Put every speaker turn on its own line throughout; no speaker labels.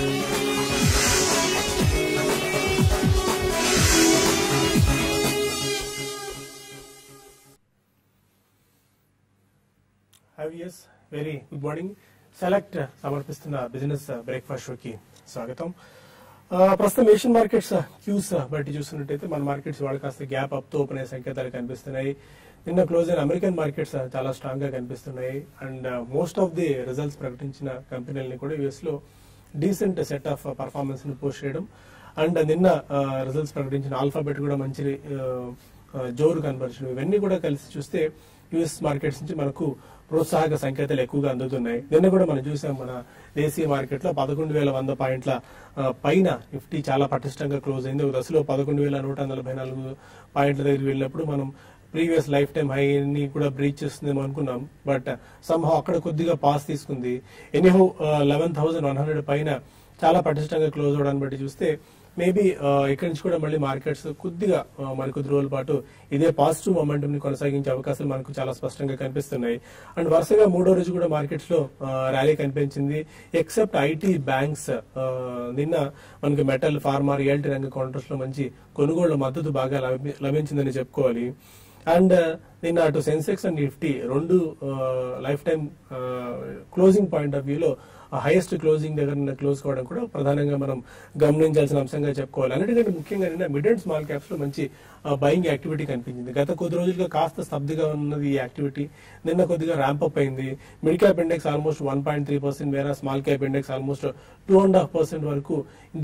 Have ఎస్ very good morning. Select సమర్పిస్తున్న business uh, breakfast షోకి స్వాగతం. Uh, ప్రస్తుతం ఏషియన్ మార్కెట్స్ uh, క్యూస్ బట్టి చూస్తున్నట్టయితే మన మార్కెట్స్ వాళ్ళు కాస్త గ్యాప్ అప్తో ఓపెన్ అయ్యే సంకేతాలు కనిపిస్తున్నాయి. నిన్న క్లోజ్ అయిన అమెరికన్ మార్కెట్స్ చాలా స్ట్రాంగ్గా కనిపిస్తున్నాయి. And most of the results ప్రకటించిన కంపెనీలని కూడా యుఎస్లో డీసెంట్ సెట్ ఆఫ్ పర్ఫార్మెన్స్ని పోస్ట్ చేయడం. అండ్ నిన్న uh, రిజల్ట్స్ ప్రకటించిన ఆల్ఫాబెట్ కూడా మంచి uh, uh, జోరు కనపరచడం ఇవన్నీ కూడా కలిసి చూస్తే యుఎస్ మార్కెట్స్ నుంచి మనకు ప్రోత్సాహక సంకేతాలు ఎక్కువగా అందుతున్నాయి. నిన్న కూడా మనం చూసాం మన దేశీయ మార్కెట్లో పదకొండు వేల వంద పాయింట్ల పైన నిఫ్టీ చాలా పటిష్టంగా క్లోజ్ అయింది. ఒక దశలో పదకొండు వేల నూట నలభై నాలుగు పాయింట్ల దగ్గర వెళ్ళినప్పుడు మనం ప్రీవియస్ లైఫ్ టైం హైని కూడా బ్రీచ్ చేస్తుందేమో అనుకున్నాం. బట్ సంహా uh, అక్కడ కొద్దిగా పాస్ తీసుకుంది. Anyhow eleven thousand one hundred పైన చాలా పటిష్టంగా క్లోజ్ అవడాన్ని బట్టి చూస్తే మేబీ uh, ఇక్కడి నుంచి కూడా మళ్ళీ మార్కెట్స్ కొద్దిగా ఆ, మరి కొద్ది రోజుల పాటు ఇదే పాజిటివ్ మొమెంటం ని కొనసాగించే అవకాశాలు మనకు చాలా స్పష్టంగా కనిపిస్తున్నాయి. అండ్ వరుసగా మూడో రోజు కూడా మార్కెట్స్లో uh, ర్యాలీ కనిపించింది. ఎక్సెప్ట్ ఐటీ బ్యాంక్స్ నిన్న మనకి మెటల్ ఫార్మా రియాలిటీ రంగ కౌంటర్స్లో మంచి కొనుగోళ్ళ మద్దతు బాగా లభి- లభించిందని చెప్పుకోవాలి. అండ్ నిన్న అటు సెన్సెక్స్ అండ్ నిఫ్టీ రెండు life time closing point of వ్యూలో హైయెస్ట్ క్లోజింగ్ దగ్గర నిన్న క్లోజ్ కావడం కూడా ప్రధానంగా మనం గమనించాల్సిన అంశంగా చెప్పుకోవాలి. అన్నిటికంటే ముఖ్యంగా నిన్న మిడ్ అండ్ స్మాల్ క్యాప్స్లో మంచి బయింగ్ యాక్టివిటీ కనిపించింది. గత కొద్ది రోజులుగా కాస్త స్తబ్దిగా ఉన్నది ఈ యాక్టివిటీ నిన్న కొద్దిగా ర్యాంప్ అప్ అయింది. Mid cap index almost one point three percent వేరే small cap index almost two and half percent వరకు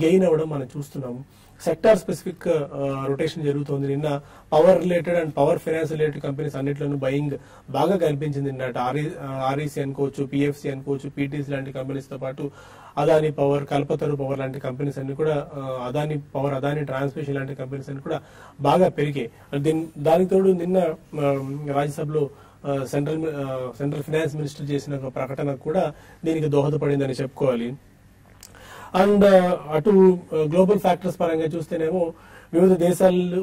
గెయిన్ అవ్వడం మనం చూస్తున్నాము. సెక్టార్ స్పెసిఫిక్ రొటేషన్ జరుగుతోంది. నిన్న power related and power finance related companies అన్నిట్లోనూ బయింగ్ బాగా కనిపించింది. నిన్నట ఆర్ఈసీ uh, అనుకోవచ్చు పిఎఫ్సి అనుకోవచ్చు పీటీసీ లాంటి కంపెనీస్తో పాటు అదాని పవర్ కల్పతరు పవర్ లాంటి కంపెనీస్ అన్ని కూడా అదాని పవర్ అదాని ట్రాన్స్మిషన్ లాంటి కంపెనీస్ అన్ని కూడా బాగా పెరిగాయి. దీని దానికి తోడు నిన్న um, రాజ్యసభలో సెంట్రల్ సెంట్రల్ ఫైనాన్స్ మినిస్టర్ చేసిన ఒక ప్రకటన కూడా దీనికి దోహదపడిందని చెప్పుకోవాలి. అండ్ అటు గ్లోబల్ ఫ్యాక్టర్స్ పరంగా చూస్తేనేమో వివిధ దేశాలు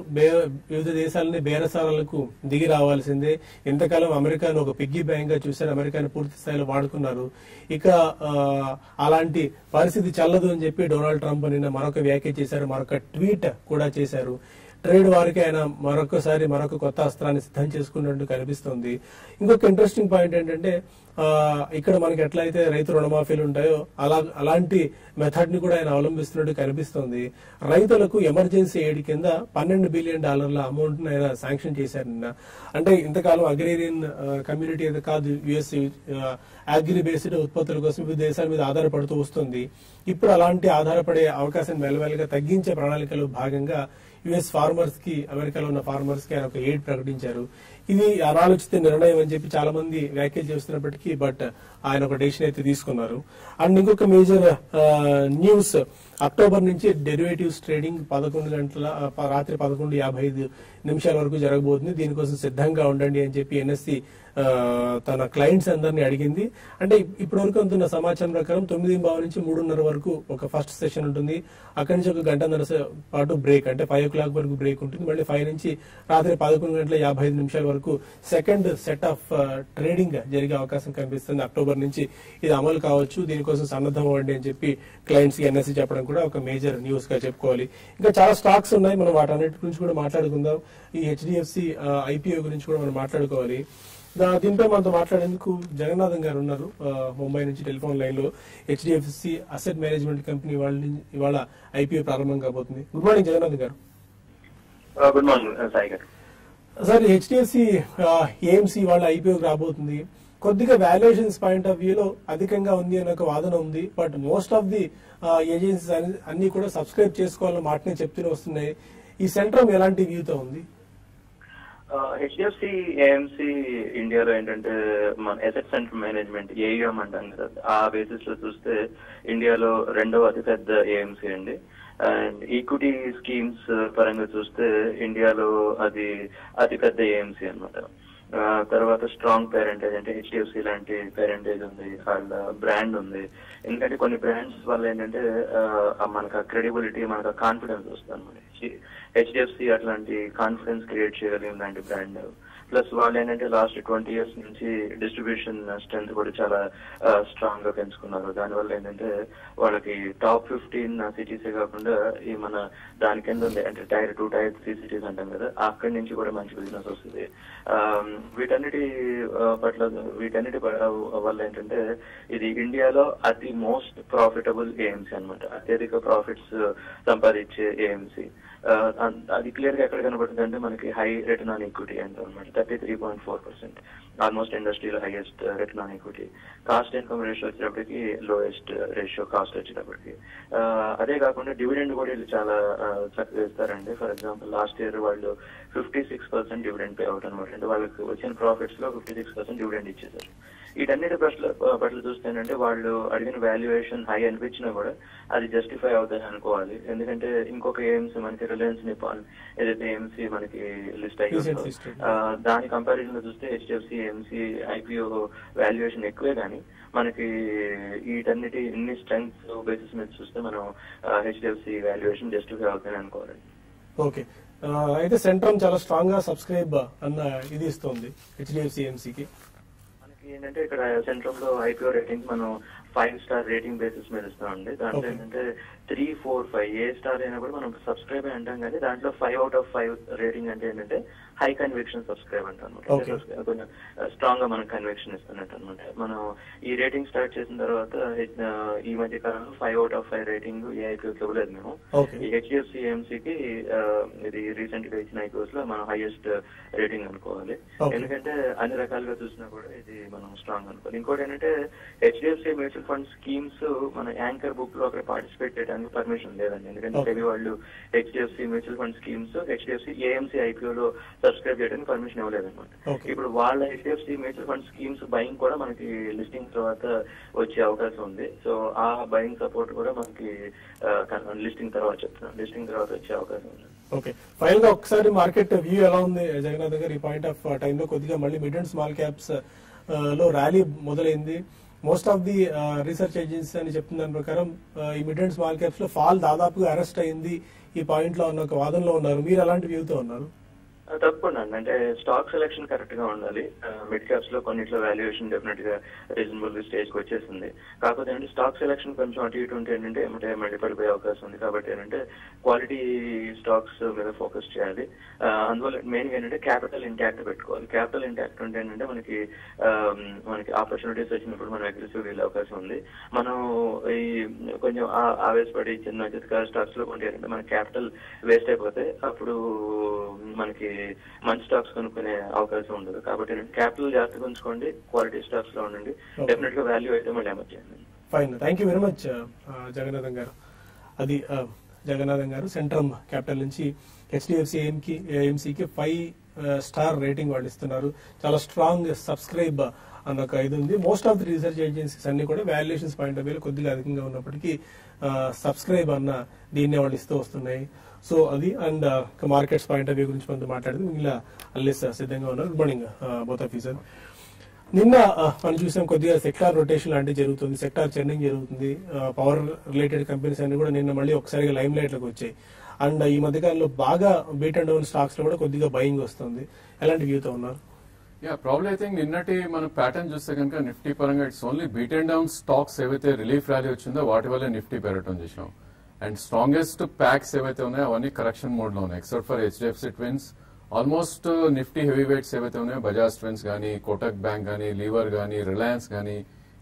వివిధ దేశాలని బేరసారాలకు దిగి రావాల్సిందే. ఇంతకాలం అమెరికాను ఒక పిగ్గీ బ్యాంక్గా చూశారు. అమెరికాను పూర్తి స్థాయిలో వాడుకున్నారు. ఇక అలాంటి పరిస్థితి చల్లదు అని చెప్పి డొనాల్డ్ ట్రంప్ నిన్న మరొక వ్యాఖ్య చేశారు. మరొక ట్వీట్ కూడా చేశారు. ట్రేడ్ వారికి ఆయన మరొకసారి మరొక కొత్త అస్త్రాన్ని సిద్ధం చేసుకున్నట్టు కనిపిస్తుంది. ఇంకొక ఇంట్రెస్టింగ్ పాయింట్ ఏంటంటే ఇక్కడ మనకి ఎట్లయితే రైతు రుణమాఫీలు ఉంటాయో అలా అలాంటి మెథడ్ని కూడా ఆయన అవలంబిస్తున్నట్టు కనిపిస్తుంది. రైతులకు ఎమర్జెన్సీ ఎయిడ్ కింద పన్నెండు బిలియన్ డాలర్ల అమౌంట్ని ఆయన శాంక్షన్ చేశారు నిన్న. అంటే ఇంతకాలం అగ్రేరియన్ కమ్యూనిటీ అయితే కాదు యుఎస్ అగ్రి బేస్డ్ ఉత్పత్తుల కోసం వివిధ దేశాల మీద ఆధారపడుతూ వస్తుంది. ఇప్పుడు అలాంటి ఆధారపడే అవకాశం మెల్లమెల్లగా తగ్గించే ప్రణాళికలో భాగంగా యుఎస్ ఫార్మర్స్కి అమెరికాలో ఉన్న ఫార్మర్స్కి ఆయన ఒక ఎయిడ్ ప్రకటించారు. ఇది అనాలోచిత నిర్ణయం అని చెప్పి చాలా మంది వ్యాఖ్యలు చేస్తున్నప్పటికీ బట్ ఆయన ఒక డెసిషన్ అయితే తీసుకున్నారు. అండ్ ఇంకొక మేజర్ న్యూస్ అక్టోబర్ నుంచి డెరివేటివ్స్ ట్రేడింగ్ పదకొండు గంటల రాత్రి పదకొండు యాభై ఐదు నిమిషాల వరకు జరగబోతుంది. దీనికోసం సిద్ధంగా ఉండండి అని చెప్పి ఎన్ఎస్సి తన క్లయింట్స్ అందరినీ అడిగింది. అంటే ఇప్పటి వరకు అందున్న సమాచారం ప్రకారం తొమ్మిది భావ నుంచి మూడున్నర వరకు ఒక ఫస్ట్ సెషన్ ఉంటుంది. అక్కడి నుంచి ఒక గంటన్నర పాటు బ్రేక్ అంటే ఫైవ్ ఓ క్లాక్ వరకు బ్రేక్ ఉంటుంది. మళ్ళీ ఫైవ్ నుంచి రాత్రి పదకొండు గంటల యాభై ఐదు నిమిషాల వరకు సెకండ్ సెట్ ఆఫ్ ట్రేడింగ్ జరిగే అవకాశం కనిపిస్తుంది. అక్టోబర్ నుంచి ఇది అమలు కావచ్చు. దీనికోసం సన్నద్ధం అవ్వండి అని చెప్పి క్లయింట్స్కి ఎన్ఎస్సీ చెప్పడం కూడా ఒక మేజర్ న్యూస్గా చెప్పుకోవాలి. ఇంకా చాలా స్టాక్స్ ఉన్నాయి. మనం వాటన్నిటి గురించి కూడా మాట్లాడుకుందాం. ఈ హెచ్డిఎఫ్సి ఐపీఓ గురించి కూడా మనం మాట్లాడుకోవాలి. దీనిపై మనతో మాట్లాడేందుకు జగన్నాథన్ గారు ఉన్నారు. ముంబై నుంచి టెలిఫోన్ లైన్లో. హెచ్డిఎఫ్సి అసెట్ మేనేజ్మెంట్ కంపెనీ వాళ్ళ నుంచి ఇవాళ ఐపీఓ ప్రారంభం కాబోతుంది. గుడ్ మార్నింగ్ జగన్నాథ్ గారు.
గుడ్ మార్నింగ్ సాయి గారు.
సార్ హెచ్డిఎఫ్సి ఏఎంసి వాళ్ళ ఐపీఓ రాబోతుంది. కొద్దిగా వాల్యుయేషన్స్ పాయింట్ ఆఫ్ వ్యూలో అధికంగా ఉంది అనే ఒక వాదన ఉంది. But most of the agencies అన్ని కూడా సబ్స్క్రైబ్ చేసుకోవాలని మాటనే చెప్తూనే వస్తున్నాయి. ఈ సెంట్రం ఎలాంటి వ్యూతో ఉంది?
హెచ్డిఎఫ్సి ఏఎంసి ఇండియాలో ఏంటంటే మన ఎసెట్ సెంటర్ మేనేజ్మెంట్ ఏఎం అంటాం కదా. ఆ బేసిస్లో చూస్తే ఇండియాలో రెండవ అతిపెద్ద ఏఎంసి అండి. అండ్ ఈక్విటీ స్కీమ్స్ పరంగా చూస్తే ఇండియాలో అది అతిపెద్ద ఏఎంసి అనమాట తర్వాత స్ట్రాంగ్ పేరెంటేజ్ అంటే హెచ్డిఎఫ్సి లాంటి పేరెంటేజ్ ఉంది వాళ్ళ బ్రాండ్ ఉంది. ఎందుకంటే కొన్ని బ్రాండ్స్ వల్ల ఏంటంటే ఆ, మనకు క్రెడిబిలిటీ మనకు కాన్ఫిడెన్స్ వస్తుంది అనమాట హెచ్డిఎఫ్సి అట్లాంటి కాన్ఫిడెన్స్ క్రియేట్ చేయగలిగిన లాంటి బ్రాండ్ ప్లస్ వాళ్ళు ఏంటంటే లాస్ట్ ట్వంటీ ఇయర్స్ నుంచి డిస్ట్రిబ్యూషన్ స్ట్రెంత్ కూడా చాలా స్ట్రాంగ్గా పెంచుకున్నారు. దానివల్ల ఏంటంటే వాళ్ళకి టాప్ ఫిఫ్టీన్ సిటీసే కాకుండా ఈ మన దాని కింద ఉంది. అంటే tier two tier three cities అంటాం కదా అక్కడి నుంచి కూడా మంచి బిజినెస్ వస్తుంది. వీటన్నిటి పట్ల వీటన్నిటి వల్ల ఏంటంటే ఇది ఇండియాలో అతి మోస్ట్ ప్రాఫిటబుల్ ఏఎంసీ అన్నమాట. అత్యధిక ప్రాఫిట్స్ సంపాదించే ఏఎంసీ. అది క్లియర్గా ఎక్కడ కనబడుతుంది అంటే మనకి హై రిటర్న్ ఆన్ ఈక్విటీ అంటాం అనమాట thirty three point four percent almost ఇండస్ట్రీలో highest return on equity cost income ratio వచ్చేటప్పటికి లోయెస్ట్ రేషియో కాస్ట్ వచ్చేటప్పటికి అదే కాకుండా డివిడెండ్ కూడా వీళ్ళు చాలా చక్కగా ఇస్తారండి ఫర్ ఎగ్జాంపుల్ లాస్ట్ ఇయర్ వాళ్ళు fifty six percent dividend pay out అనమాట అంటే వాళ్ళకి వచ్చిన ప్రాఫిట్స్లో ఫిఫ్టీ సిక్స్ పర్సెంట్ డివిడెండ్ ఇచ్చేసారు వీటన్నిటి పట్ల పట్ల చూస్తే ఏంటంటే వాళ్ళు అడిగిన వాల్యుయేషన్ హై అనిపించినా కూడా అది జస్టిఫై అవుతుంది అనుకోవాలి. ఎందుకంటే ఇంకొక ఏఎంసీ మనకి రిలయన్స్ నిపాన్ ఏదైతే ఏఎంసీ మనకి లిస్ట్ అయ్యి
Recent
ఉందో,
listed.
ఆ, దాని కంపారిజన్లో చూస్తే హెచ్డిఎఫ్సి ఏఎంసీ ఐపీఓ వాల్యుయేషన్ ఎక్కువే కానీ మనకి వీటన్నిటి ఇన్ని స్ట్రెంగ్స్ బేసిస్ మీద చూస్తే మనం హెచ్డిఎఫ్సి వాల్యుయేషన్ జస్టిఫై అవుతుంది అనుకోవాలి.
ఓకే. అయితే సెంట్రమ్ చాలా స్ట్రాంగ్గా సబ్స్క్రైబ్ అన్న ఇది ఇస్తుంది హెచ్డిఎఫ్సి ఎంసీకి
ఏంటంటే ఇక్కడ సెంట్రమ్లో ఐపీఓ రేటింగ్ మనం ఫైవ్ స్టార్ రేటింగ్ బేసిస్ మీద ఇస్తామండి దాంట్లో. ఏంటంటే త్రీ ఫోర్ ఫైవ్ ఏ స్టార్ అయినా కూడా మనం సబ్స్క్రైబ్ అంటాం కానీ దాంట్లో five out of five rating అంటే ఏంటంటే హై కన్విక్షన్ సబ్స్క్రైబ్ అంటాం అనమాట
Okay.
కొంచెం స్ట్రాంగ్గా మనకు కన్విక్షన్ ఇస్తున్నట్టు అనమాట మనం ఈ రేటింగ్ స్టార్ట్ చేసిన తర్వాత ఈ మధ్య కాలంలో five out of five rating A IPO ఇవ్వలేదు మేము. ఈ హెచ్డిఎఫ్సి ఏఎంసీకి ఇది రీసెంట్గా ఇచ్చిన ఐపీఓస్లో మనం హైయెస్ట్ రేటింగ్ అనుకోవాలి. ఎందుకంటే అన్ని రకాలుగా చూసినా కూడా ఇది మనం స్ట్రాంగ్ అనుకోవాలి ఇంకోటి ఏంటంటే హెచ్డిఎఫ్సి మ్యూచువల్ ఫండ్ స్కీమ్స్ మన యాంకర్ బుక్లో అక్కడ పార్టిసిపేట్ చేయడానికి పర్మిషన్ లేదండి ఎందుకంటే. సెబీ వాళ్ళు HDFC mutual fund schemes HDFC AMC ఐపీఓలో subscribe చేయడానికి పర్మిషన్ ఇవ్వలేదన్నమాట.
Okay.
ఇప్పుడు వాళ్ళ HDFC mutual fund schemes buying కూడా మనకి లిస్టింగ్ తర్వాత వచ్చే అవకాశం ఉంది. సో ఆ బయింగ్ సపోర్ట్ కూడా మనకి లిస్టింగ్ తర్వాత చెప్తున్నాం. లిస్టింగ్ తర్వాత వచ్చే అవకాశం ఉంది.
ఓకే ఫైనల్గా ఒకసారి మార్కెట్ వ్యూ ఎలా ఉంది? జగన్నాథ్ గారు ఈ పాయింట్ ఆఫ్ టైం లో కొద్దిగా మళ్ళీ మిడ్ అండ్ స్మాల్ క్యాప్స్లో ర్యాలీ మొదలైంది. Most of the research agency అని చెప్తున్న దాని ప్రకారం ఆ, ఈ మిడ్ అండ్ స్మాల్ క్యాప్స్లో ఫాల్ దాదాపుగా అరెస్ట్ అయింది. ఈ పాయింట్లో ఉన్న ఒక వాదనలో ఉన్నారు. మీరు అలాంటి వ్యూతో ఉన్నారు?
తప్పకుండా అండి అంటే స్టాక్ సెలెక్షన్ కరెక్ట్గా ఉండాలి. మిడ్ క్యాప్స్లో కొన్నిట్లో వాల్యుయేషన్ డెఫినెట్గా రీజనబుల్ స్టేజ్కి వచ్చేసింది. కాకపోతే ఏంటంటే స్టాక్ సెలెక్షన్ కొంచెం అటు ఇటు ఉంటే ఏంటంటే ఏమంటే మళ్ళీ పడిపోయే అవకాశం ఉంది. కాబట్టి ఏంటంటే క్వాలిటీ స్టాక్స్ మీద ఫోకస్ చేయాలి. అందువల్ల మెయిన్గా ఏంటంటే క్యాపిటల్ ఇంటాక్ట్ పెట్టుకోవాలి. క్యాపిటల్ ఇంటాక్ట్ ఉంటే ఏంటంటే మనకి మనకి ఆపర్చునిటీస్ వచ్చినప్పుడు మనం అగ్రెసివ్ వెళ్ళే అవకాశం ఉంది. మనం ఈ కొంచెం ఆ- ఆవేశపడి చిన్న చిన్న స్టాక్స్లో కొంటే ఏంటంటే మన క్యాపిటల్ వేస్ట్ అయిపోతే అప్పుడు మనకి మంచి స్టాక్స్ కొనుక్కునే అవకాశం ఉండదు. కాబట్టి క్యాపిటల్ జాగ్రత్తగా ఉంచుకోండి క్వాలిటీ స్టాక్స్లో ఉండండి. డెఫినెట్గా వాల్యూ అయితే మళ్ళీ ఎమర్జ్ చేయండి
fine thank you very much Jagannatham గారు. అది జగన్నాథం గారు సెంట్రమ్ క్యాపిటల్ నుంచి హెచ్డిఎఫ్సి ఏఎంకి ఏఎంసీకి ఫైవ్ స్టార్ రేటింగ్ వాళ్ళు ఇస్తున్నారు. చాలా స్ట్రాంగ్ సబ్స్క్రైబ్ అన్న ఒక ఇది ఉంది. Most of the research agencies అన్ని కూడా వాల్యుయేషన్స్ పాయింట్ ఆఫ్ వ్యూ కొద్దిగా అధికంగా ఉన్నప్పటికీ సబ్స్క్రైబ్ అన్న దీన్నే వాళ్ళు ఇస్తూ వస్తున్నాయి. సో అది and uh, markets point of view గురించి మనతో మాట్లాడింది. మిగిలిన అల్లెస్ uh, సిద్ధంగా ఉన్నారు. గుడ్ మార్నింగ్ బోత్ ఆఫీసర్ నిన్న uh, మనం చూసాం కొద్దిగా సెక్టార్ రొటేషన్ లాంటివి జరుగుతుంది. సెక్టార్ చర్నింగ్ జరుగుతుంది. పవర్ రిలేటెడ్ కంపెనీస్ అన్ని కూడా నిన్న మళ్ళీ ఒకసారిగా లైమ్ లైట్ వచ్చాయి. అండ్ ఈ మధ్యకాలంలో బాగా బీట్ అండ్ డౌన్ స్టాక్స్లో కూడా కొద్దిగా బయింగ్ వస్తుంది. ఎలాంటి వ్యూతో ఉన్నారు?
యా ప్రాబ్లమ్ ఐ థింక్ నిన్నటి మనం ప్యాటర్న్ చూస్తే కనుక నిఫ్టీ పరంగా it's only beaten down stocks ఏవైతే రిలీఫ్ ర్యాలీ వచ్చిందో వాటి వల్ల నిఫ్టీ పెరగటం చేసాం. అండ్ స్ట్రాంగెస్ట్ ప్యాక్స్ ఏవైతే ఉన్నాయో అవన్నీ కరెక్షన్ మోడ్లో ఉన్నాయి. Except for HDFC twins almost Nifty heavy weights ఏవైతే ఉన్నాయో బజాజ్ ట్విన్స్ కానీ కోటక్ బ్యాంక్ కానీ లీవర్ కానీ రిలయన్స్ కానీ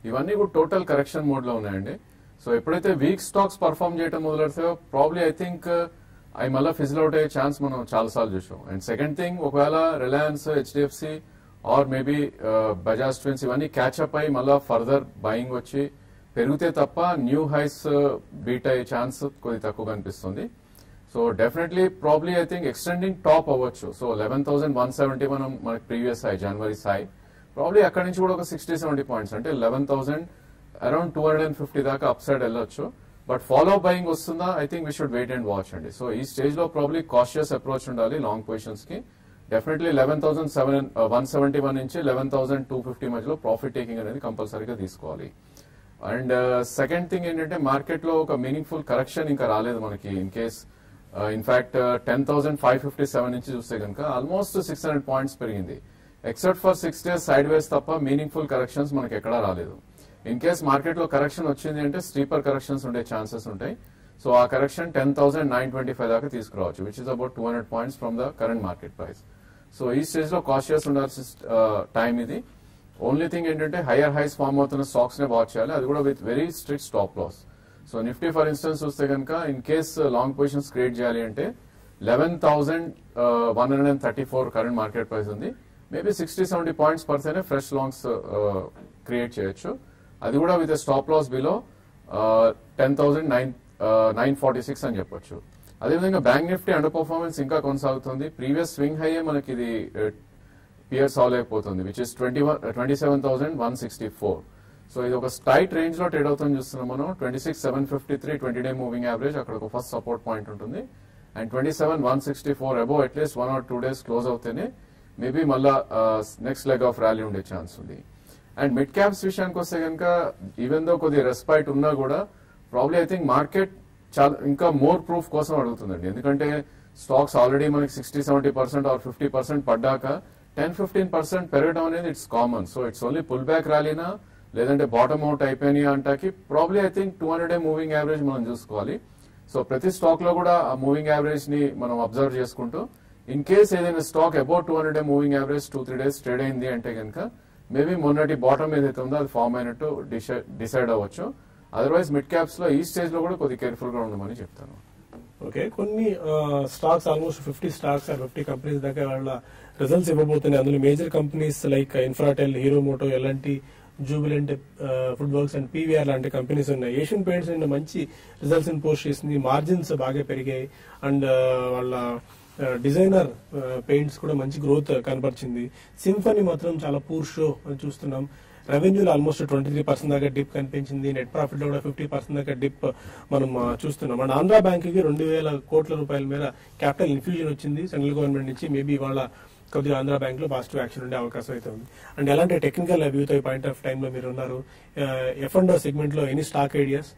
ఇవన్నీ కూడా టోటల్ కరెక్షన్ మోడ్లో ఉన్నాయండి. సో ఎప్పుడైతే వీక్ స్టాక్స్ పర్ఫామ్ చేయడం మొదలెడతాయో ప్రాబ్లీ ఐ థింక్ అవి మళ్ళీ ఫిజిల్ అవుట్ అయ్యే ఛాన్స్ మనం చాలా సార్లు చూసాం. అండ్ సెకండ్ థింగ్ ఒకవేళ Reliance HDFC or maybe uh, Bajaj twins ఇవన్నీ క్యాచ్అప్ అయ్యి మళ్ళీ ఫర్దర్ బయింగ్ వచ్చి పెరిగితే తప్ప న్యూ హైస్ uh, బీట్ అయ్యే ఛాన్స్ కొద్ది తక్కువ కనిపిస్తుంది so definitely probably I think extending top అవ్వచ్చు. So eleven thousand one seventy మనం మనకి previous high January high probably అక్కడి నుంచి కూడా ఒక సిక్స్టీ సెవెంటీ పాయింట్స్ అంటే eleven thousand around two hundred and fifty దాకా అప్ సైడ్ వెళ్ళొచ్చు బట్ ఫాలో బయింగ్ వస్తుందా? I think we should wait and watch అండి. సో ఈ స్టేజ్లో ప్రాబ్లీ కాషియస్ అప్రోచ్ ఉండాలి long పొజిషన్స్కి. Definitely eleven thousand seven one seventy one నుంచి eleven thousand two fifty మధ్యలో profit taking అనేది కంపల్సరీగా తీసుకోవాలి. అండ్ uh, సెకండ్ థింగ్ ఏంటంటే మార్కెట్లో ఒక మీనింగ్ఫుల్ కరెక్షన్ ఇంకా రాలేదు మనకి in case in fact ten thousand five fifty seven నుంచి చూస్తే కనుక ఆల్మోస్ట్ సిక్స్ హండ్రెడ్ పాయింట్స్ పెరిగింది. Except for six days sideways తప్ప మీనింగ్ఫుల్ కరెక్షన్స్ మనకి ఎక్కడా రాలేదు. ఇన్ కేస్ మార్కెట్లో కరెక్షన్ వచ్చింది అంటే స్టీపర్ కరెక్షన్స్ ఉండే ఛాన్సెస్ ఉంటాయి. సో ఆ correction ten thousand nine twenty five దాకా తీసుకురావచ్చు which is about two hundred points from the current market price so ఈ స్టేజ్లో కాషియస్ ఉండాల్సిన uh, టైం ఇది. ఓన్లీ థింగ్ ఏంటంటే హైయర్ హైస్ ఫామ్ అవుతున్న స్టాక్స్ నే వాచ్ చేయాలి. అది కూడా with very strict stop loss so Nifty for instance చూస్తే కనుక in case long positions create చేయాలి అంటే eleven thousand one hundred and thirty four current market price ఉంది maybe sixty seventy points percent fresh longs create చేయొచ్చు. అది కూడా with stop loss below ten thousand nine nine forty six అని చెప్పొచ్చు. అదేవిధంగా bank Nifty under performance ఇంకా కొనసాగుతుంది. Previous swing high మనకి ఇది పియర్ సాల్వ్ అయిపోతుంది which is twenty one twenty seven thousand one sixty four so ఇది ఒక స్టైట్ రేంజ్లో ట్రేడ్ అవుతుంది చూస్తున్నాం మనం. Twenty six seven fifty three twenty day moving average అక్కడ ఒక ఫస్ట్ సపోర్ట్ పాయింట్ ఉంటుంది. And twenty seven one sixty four above atleast one or two days close అవుతేనే maybe మళ్ళా నెక్స్ట్ లెగ్ ఆఫ్ ర్యాలీ ఉండే chance ఉంది. And mid caps విషయానికి వస్తే కనుక even though కొద్ది రెస్పైట్ ఉన్నా కూడా ప్రాబ్లీ ఐ థింక్ మార్కెట్ చాలా ఇంకా మోర్ ప్రూఫ్ కోసం అడుగుతుందండి. ఎందుకంటే స్టాక్స్ ఆల్రెడీ మనకి sixty seventy percent or fifty percent పడ్డాక టెన్ ఫిఫ్టీన్ పర్సెంట్ పెరగడం అనేది it's common so it's only pull back ర్యాలీనా లేదంటే బాటమ్ అవుట్ అయిపోయినాయి అంటాకి probably I think two hundred moving average మనం చూసుకోవాలి. సో ప్రతి స్టాక్లో కూడా ఆ మూవింగ్ యావరేజ్ని మనం అబ్జర్వ్ చేసుకుంటూ ఇన్ కేస్ ఏదైనా stock about two hundred moving average two three days trade అయింది అంటే కనుక మేబీ మొన్నటి బాటమ్ ఏదైతే ఉందో అది ఫామ్ అయినట్టు డిసైడ్ అవ్వచ్చు. అదర్వైజ్ మిడ్ క్యాప్స్లో ఈ స్టేజ్లో కూడా కొద్దిగా కేర్ఫుల్గా ఉండమని చెప్తాను.
ఓకే కొన్ని stocks almost fifty stocks fifty companies దగ్గర వాళ్ళ రిజల్ట్స్ ఇవ్వబోతున్నాయి అందులో major companies like Infratel Hero Moto ఎలాంటి Jubilant Food Works and PVR లాంటి కంపెనీస్ ఉన్నాయి. ఏషియన్ పెయింట్స్ అండ్ మంచి రిజల్ట్స్ పోస్ట్ చేసింది. మార్జిన్స్ బాగా పెరిగాయి. అండ్ uh, వాళ్ళ uh, డిజైనర్ పెయింట్స్ uh, కూడా మంచి గ్రోత్ కనపరిచింది. సింఫనీ మాత్రం చాలా పూర్ షో అని చూస్తున్నాం. రెవెన్యూలో ఆల్మోస్ట్ ట్వంటీ త్రీ పర్సెంట్ దాకా డిప్ కనిపించింది. నెట్ ప్రాఫిట్లో కూడా ఫిఫ్టీ పర్సెంట్ దాకా డిప్ మనం చూస్తున్నాం. అండ్ ఆంధ్ర బ్యాంక్కి రెండు వేల కోట్ల రూపాయల మేర క్యాపిటల్ ఇన్ఫ్యూజన్ వచ్చింది. సెంట్రల్ గవర్నమెంట్ నుంచి మేబీ వాళ్ళ కొద్దిగా ఆంధ్ర బ్యాంక్లో పాజిటివ్ యాక్షన్ ఉండే అవకాశం అయితే ఉంది. అండ్ ఎలాంటి టెక్నికల్ వ్యూతో పాయింట్ ఆఫ్ టైంలో లో మీరు ఉన్నారు? ఎఫ్ అండ్ సెగ్మెంట్లో ఎనీ స్టాక్ ఐడియాస్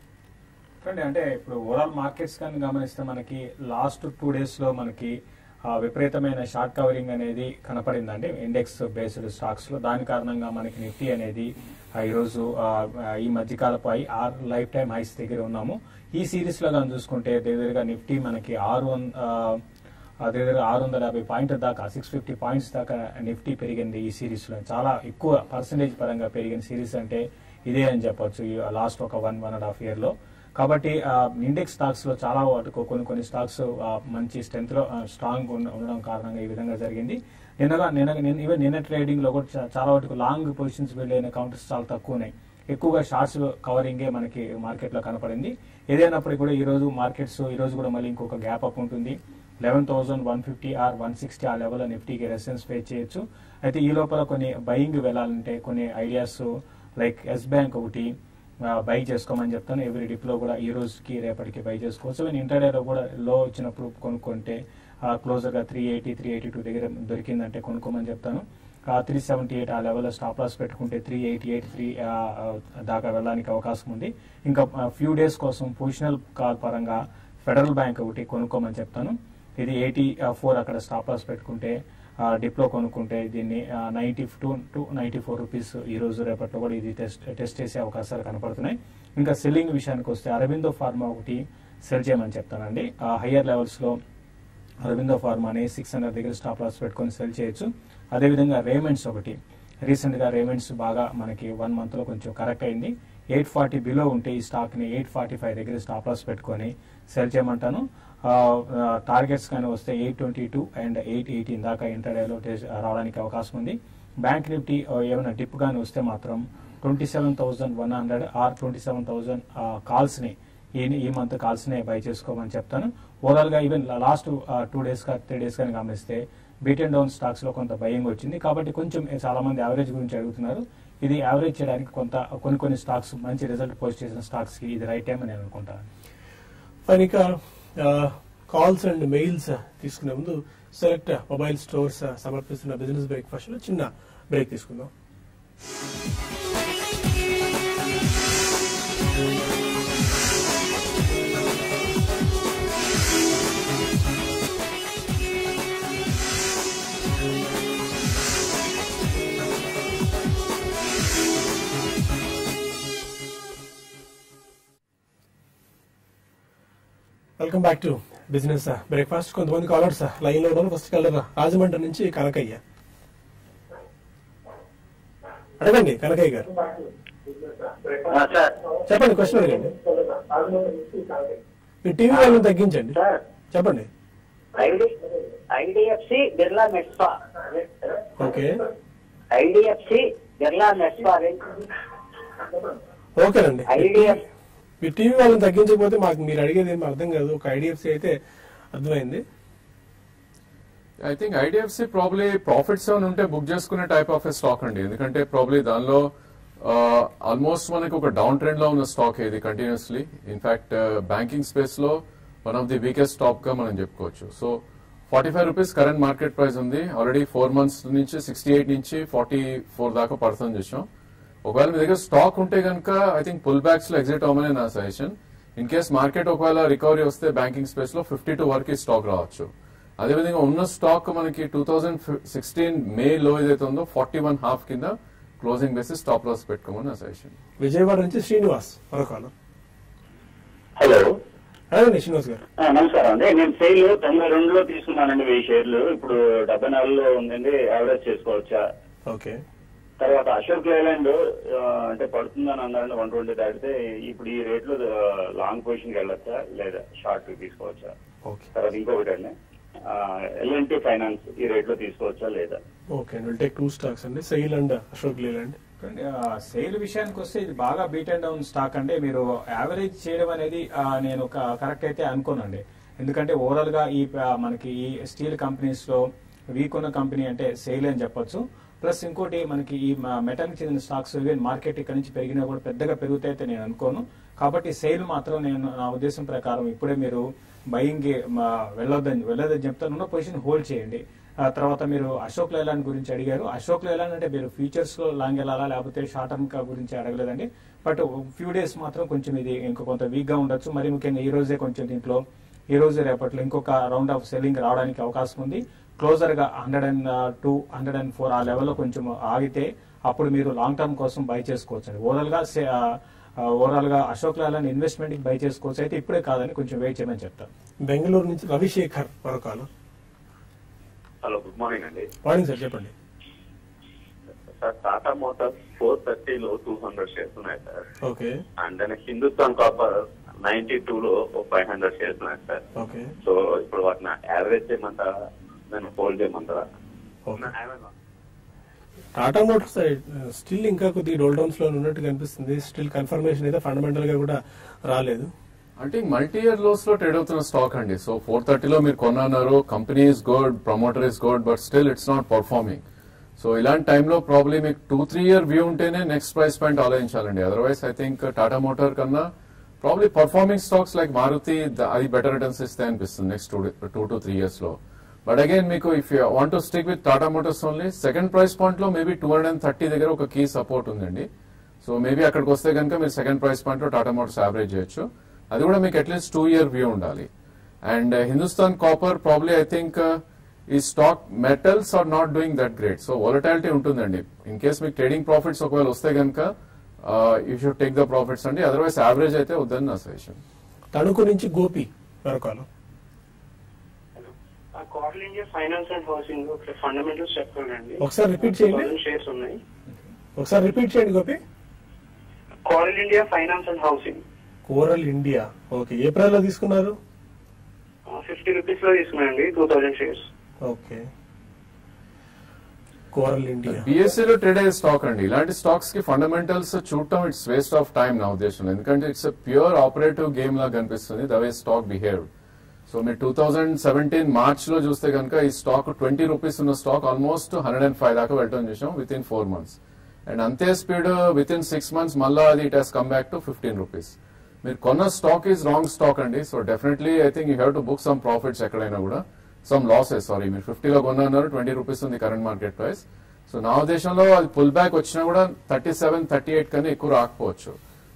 అంటే ఇప్పుడు ఓవరాల్ మార్కెట్స్ కానీ గమనిస్తే మనకి లాస్ట్ టూ డేస్లో మనకి విపరీతమైన షార్ట్ కవరింగ్ అనేది కనపడిందండి. ఇండెక్స్ బేస్డ్ స్టాక్స్లో. దాని కారణంగా మనకి నిఫ్టీ అనేది ఈరోజు ఈ మధ్యకాలపు ఐ ఆర్ లైఫ్ టైం హైస్ దగ్గర ఉన్నాము. ఈ సిరీస్లో కానీ చూసుకుంటే దగ్గరగా నిఫ్టీ మనకి ఆరు వన్ దగ్గర ఆరు వందల యాభై పాయింట్ దాకా సిక్స్ ఫిఫ్టీ పాయింట్స్ దాకా నిఫ్టీ పెరిగింది ఈ సిరీస్లో. చాలా ఎక్కువ పర్సంటేజ్ పరంగా పెరిగిన సిరీస్ అంటే ఇదే అని చెప్పొచ్చు లాస్ట్ ఒక వన్ వన్ అండ్ హాఫ్ ఇయర్లో. కాబట్టి ఇండెక్స్ స్టాక్స్లో చాలా వాటికి కొన్ని కొన్ని స్టాక్స్ మంచి స్ట్రెంత్లో స్ట్రాంగ్ ఉండడం కారణంగా ఈ విధంగా జరిగింది. నిన్నగా నిన్న ఈవెన్ నిన్న ట్రేడింగ్లో కూడా చాలా వాటికి లాంగ్ పొజిషన్స్ వెళ్ళిన కౌంటర్స్ చాలా తక్కువ ఉన్నాయి. ఎక్కువగా షార్ట్స్ కవరింగే మనకి మార్కెట్లో కనపడింది. ఏదైనప్పటికీ కూడా ఈ రోజు మార్కెట్స్ ఈ రోజు కూడా మళ్ళీ ఇంకొక గ్యాప్ అప్ ఉంటుంది. Eleven thousand one fifty or one sixty ఆ లెవెల్ నిఫ్టీకి రెసిడెన్స్ పే చేయొచ్చు. అయితే ఈ లోపల కొన్ని బయింగ్ వెళ్ళాలంటే కొన్ని ఐడియాస్ లైక్ ఎస్ బ్యాంక్ ఒకటి బై చేసుకోమని చెప్తాను. ఎవ్రీ డిప్లో కూడా ఈ రోజుకి రేపటికి బై చేసుకోవచ్చు. ఈవెన్ ఇంటర్డేలో కూడా లో వచ్చినప్పుడు కొనుక్కుంటే క్లోజర్గా three eighty three eighty two దగ్గర దొరికిందంటే కొనుక్కోమని చెప్తాను. త్రీ సెవెంటీ ఎయిట్ ఆ లెవెల్లో స్టాప్ లాస్ పెట్టుకుంటే త్రీ ఎయిటీ ఎయిట్ త్రీ దాకా వెళ్ళడానికి అవకాశం ఉంది. ఇంకా ఫ్యూ డేస్ కోసం పొజిషనల్ కాల్ పరంగా ఫెడరల్ బ్యాంక్ ఒకటి కొనుక్కోమని చెప్తాను. ఇది ఎయిటీ ఫోర్ అక్కడ స్టాప్ లాస్ పెట్టుకుంటే డిప్లో కొనుక్కుంటే దీన్ని ninety two to ninety four rupees ఈరోజు రేపట్లో కూడా ఇది టెస్ట్ టెస్ట్ చేసే అవకాశాలు కనపడుతున్నాయి. ఇంకా సెల్లింగ్ విషయానికి వస్తే అరవిందో ఫార్మా ఒకటి సెల్ చేయమని చెప్తానండి. ఆ హయ్యర్ లెవెల్స్లో అరవిందో ఫార్మాని సిక్స్ హండ్రెడ్ దగ్గర స్టాప్ లాస్ పెట్టుకొని సెల్ చేయొచ్చు. అదేవిధంగా రేమెంట్స్ ఒకటి. రీసెంట్గా రేమెంట్స్ బాగా మనకి వన్ మంత్లో కొంచెం కరెక్ట్ అయింది. ఎయిట్ ఫార్టీ బిలో ఉంటే ఈ స్టాక్ని ఎయిట్ ఫార్టీ ఫైవ్ దగ్గర స్టాప్ లాస్ పెట్టుకొని సెల్ చేయమంటాను. టార్గెట్స్ కానీ వస్తే eight twenty two and eight eighteen దాకా ఇంటర్డేలో రావడానికి అవకాశం ఉంది. బ్యాంక్ నిఫ్టీ ఏమైనా డిప్ కానీ వస్తే మాత్రం twenty seven thousand one hundred or twenty seven thousand కాల్స్ని ఈ ఈ మంత్ కాల్స్ని బై చేసుకోమని చెప్తాను. ఓవరాల్గా ఈవెన్ లాస్ట్ టూ డేస్ కా త్రీ డేస్ కానీ గమనిస్తే బీటెన్ డౌన్ స్టాక్స్లో కొంత భయం వచ్చింది. కాబట్టి కొంచెం చాలామంది యావరేజ్ గురించి అడుగుతున్నారు. ఇది యావరేజ్ చేయడానికి కొంత కొన్ని కొన్ని స్టాక్స్ మంచి రిజల్ట్ పోస్ట్ చేసిన స్టాక్స్కి ఇది రైట్ టైం అని నేను అనుకుంటాను.
ఇక కాల్స్ అండ్ మెయిల్స్ తీసుకునే ముందు సెలెక్ట్ మొబైల్ స్టోర్స్ సమర్పిస్తున్న బిజినెస్ బ్రేక్ఫాస్ట్లో చిన్న బ్రేక్ తీసుకుందాం. Welcome back to business breakfast కొంతమంది కాలర్స్ లైన్లో ఉన్నారు. ఫస్ట్ కలర్ రాజమండ్రి నుంచి కనకయ్య. అడగండి కనకయ్య గారు. చెప్పండి క్వశ్చన్ అడగండి. మీ టీవీ వాళ్ళని తగ్గించండి. చెప్పండి.
ఐడి ఐడిఎఫ్సి బిర్లా మెట్స్పా
ఓకే.
ఐడిఎఫ్సి బిర్లా మెట్స్పా
ఓకేనండి.
ఐడిఎఫ్
మీ టీవీ వాళ్ళని తగ్గించకపోతే మాకు మీరు అడిగేది ఏమి అర్థం కాదు. ఒక ఐడిఎఫ్సి అయితే అర్థమైంది.
I think IDFC probably profits ఏమైనా ఉంటే బుక్ చేసుకునే టైప్ ఆఫ్ స్టాక్ అండి. ఎందుకంటే ప్రాబ్లీ దానిలో ఆల్మోస్ట్ మనకి ఒక డౌన్ ట్రెండ్లో ఉన్న స్టాక్ ఇది కంటిన్యూస్లీ ఇన్ఫాక్ట్ బ్యాంకింగ్ స్పేస్లో వన్ ఆఫ్ ది వీకెస్ట్ స్టాక్గా మనం చెప్పుకోవచ్చు. So forty five rupees current market price ఉంది. ఆల్రెడీ ఫోర్ మంత్స్ నుంచి సిక్స్టీ ఎయిట్ నుంచి ఫార్టీ ఫోర్ దాకా పడుతుంది చూసాం. ఒకవేళ మీ దగ్గర స్టాక్ ఉంటే కనుక ఐ థింక్ పుల్ బ్యాక్స్లో ఎగ్జిట్ అవ్వమని నా సజెషన్ ఇన్ కేస్ మార్కెట్ ఒకవేళ రికవరీ వస్తే బ్యాంకింగ్ స్పేస్లో ఫిఫ్టీ టూ వరకు స్టాక్ రావచ్చు. అదేవిధంగా ఉన్న స్టాక్ మనకి టూ థౌజండ్ సిక్స్టీన్ మే లో ఏదైతే ఉందో ఫార్టీ వన్ హాఫ్ కింద క్లోజింగ్ బేసిస్ స్టాప్ లాస్ పెట్టుకోమని నా సజెషన్
విజయవాడ నుంచి శ్రీనివాస్ మరో కాలర్
హలో
శ్రీనివాస్ గారు.
నమస్కారం అండి. నేను సేల్ తొంభై రెండులో తీసుకున్నానండి వెయ్యి షేర్లు. ఇప్పుడు డెబ్బై నాలుగులో ఉందండి. యావరేజ్ చేసుకోవచ్చా?
ఓకే.
తర్వాత అశోక్ లేలాండ్ అంటే పడుతుందని అన్నారండి వన్ ట్వంటీ దాటితే ఇప్పుడు ఈ రేట్లో లాంగ్ పొజిషన్కి వెళ్ళొచ్చా? లేదా షార్ట్ తీసుకోవచ్చా?
ఓకే
తర్వాత ఇంకొకటి అండి ఎల్ఎన్టీ ఫైనాన్స్ ఈ రేట్లో తీసుకోవచ్చా లేదా?
Okay will take two stocks అండి SAIL and Ashok Leyland
SAIL విషయానికి వస్తే ఇది బాగా బీట్ అండ్ డౌన్ స్టాక్ అంటే మీరు యావరేజ్ చేయడం అనేది నేను కరెక్ట్ అయితే అనుకోనండి. ఎందుకంటే ఓవరాల్గా ఈ మనకి ఈ స్టీల్ కంపెనీస్లో వీక్ ఉన్న కంపెనీ అంటే సేల్ అని చెప్పొచ్చు. ప్లస్ ఇంకోటి మనకి ఈ మెటల్కి చెందిన స్టాక్స్ ఈవెన్ మార్కెట్ ఇక్కడ నుంచి పెరిగినా కూడా పెద్దగా పెరుగుతాయితే నేను అనుకోను. కాబట్టి సేల్ మాత్రం నేను నా ఉద్దేశం ప్రకారం ఇప్పుడే మీరు బయింగ్ వెళ్ళొద్దని వెళ్ళొద్దని చెప్తాను. ఉన్న పొజిషన్ హోల్డ్ చేయండి. ఆ తర్వాత మీరు అశోక్ లైలాండ్ గురించి అడిగారు. అశోక్ లైలాండ్ అంటే మీరు ఫ్యూచర్స్లో లాంగ్ వెళ్ళాలా లేకపోతే షార్ట్ టర్మ్ గురించి అడగలేదండి. బట్ ఫ్యూ డేస్ మాత్రం కొంచెం ఇది ఇంకో కొంత వీక్గా ఉండొచ్చు. మరి ముఖ్యంగా ఈ రోజే కొంచెం దీంట్లో ఈ రోజు రేపట్లో ఇంకొక రౌండ్ ఆఫ్ సెల్లింగ్ రావడానికి అవకాశం ఉంది. క్లోజర్గా hundred and two hundred and four ఆ లెవెల్లో కొంచెం ఆగితే అప్పుడు మీరు లాంగ్ టర్మ్ కోసం బై చేసుకోవచ్చు అండి ఓవరాల్గా ఓవరాల్గా అశోక్ లేలాండ్ ఇన్వెస్ట్మెంట్ బై చేసుకోవచ్చు అయితే ఇప్పుడే కాదని కొంచెం వెయిట్ చేయమని చెప్తాను.
బెంగళూరు నుంచి రవిశేఖర్ మరో కాలర్
హలో గుడ్ మార్నింగ్ అండి.
మార్నింగ్ సార్ చెప్పండి.
సార్ టాటా మోటార్స్ ఫోర్ థర్టీలో టూ హండ్రెడ్ షేర్స్ ఉన్నాయి sir.
Okay.
And then Hindustan Copper ninety two లో ఫైవ్ హండ్రెడ్ షేర్స్ ఉన్నాయి సార్.
ఓకే.
సో ఇప్పుడు వాటిని యావరేజ్ చేయమంటారా? దాన్ని హోల్డ్ చేయమంటారా?
ఓకే. టాటా మోటార్స్ స్టిల్ ఇంకా కొద్దిగా డోల్ డౌన్స్లో ఉన్నట్టు కనిపిస్తుంది. స్టిల్ కన్ఫర్మేషన్ అయితే ఫండమెంటల్గా కూడా రాలేదు.
అంటే మల్టీ ఇయర్ లోస్లో ట్రేడ్ అవుతున్న స్టాక్ అండి. సో ఫోర్ థర్టీలో మీరు కొన్నారు company is good promoter is good but still it's not performing so ఇలాంటి టైంలో ప్రాబ్లీ మీకు టూ త్రీ ఇయర్ వ్యూ ఉంటేనే next price point ఆలోచించాలండి. Otherwise I think Tata Motor కన్నా probably performing stocks like Maruti the- అది better returns ఇస్తాయి అనిపిస్తుంది next two to three ఇయర్స్లో. But again మీకు if you want to stick with Tata Motors only second price పాయింట్లో maybe two hundred and thirty దగ్గర ఒక key support ఉందండి. So maybe అక్కడికి వస్తే కనుక మీరు సెకండ్ ప్రైస్ పాయింట్లో టాటా మోటార్స్ యావరేజ్ చేయొచ్చు. అది కూడా మీకు at least two year view ఉండాలి. And Hindustan copper probably I think ఈ stock metals are not doing that great so volatility ఉంటుందండి. ఇన్ కేస్ మీకు ట్రేడింగ్ ప్రాఫిట్స్ ఒకవేళ వస్తే కనుక you should take the profits అండి. అదర్వైజ్ యావరేజ్ అయితే వద్దని నా సజెషన్
తణుకు నుంచి Gopi
Coral India finance and housing fundamentals చెప్పండి
ఒకసారి రిపీట్ చేయండి.
షేర్స్ ఉన్నాయి.
ఒకసారి రిపీట్ చేయండి Gopi.
Coral India finance and housing.
Coral India. Okay. ఏ ప్రైస్లో తీసుకున్నారు
ఫిఫ్టీ రూపీస్లో తీసుకున్నాండి two thousand shares.
Okay. Coral India.
BSE లో ట్రేడ్ అయ్యే స్టాక్ అండి. ఇలాంటి స్టాక్స్కి ఫండమెంటల్స్ చూడటం ఇట్స్ వేస్ట్ ఆఫ్ టైం నా ఉద్దేశంలో. ఎందుకంటే ఇట్స్ ప్యూర్ ఆపరేటివ్ గేమ్ లాగా కనిపిస్తుంది. The way stock behave so మీరు టూ థౌజండ్ సెవెంటీన్ మార్చ్లో చూస్తే కనుక ఈ స్టాక్ ట్వంటీ రూపీస్ ఉన్న stock almost hundred and five దాకా వెళ్ళటం చేసాం within four months and అంతే speed within six months మళ్ళా అది it has come back to fifteen rupees మీరు కొన్న స్టాక్ ఈజ్ రాంగ్ స్టాక్ అండి. So definitely I think you have to book some profits ఎక్కడైనా కూడా. Some losses sorry మీరు ఫిఫ్టీలో కొన్నారు ట్వంటీ రూపీస్ ఉంది కరెంట్ మార్కెట్ ప్రైస్ సో నా ఉద్దేశంలో అది పుల్ బ్యాక్ వచ్చినా కూడా థర్టీ సెవెన్ థర్టీ ఎయిట్ కన్నా ఎక్కువ రాకపోవచ్చు.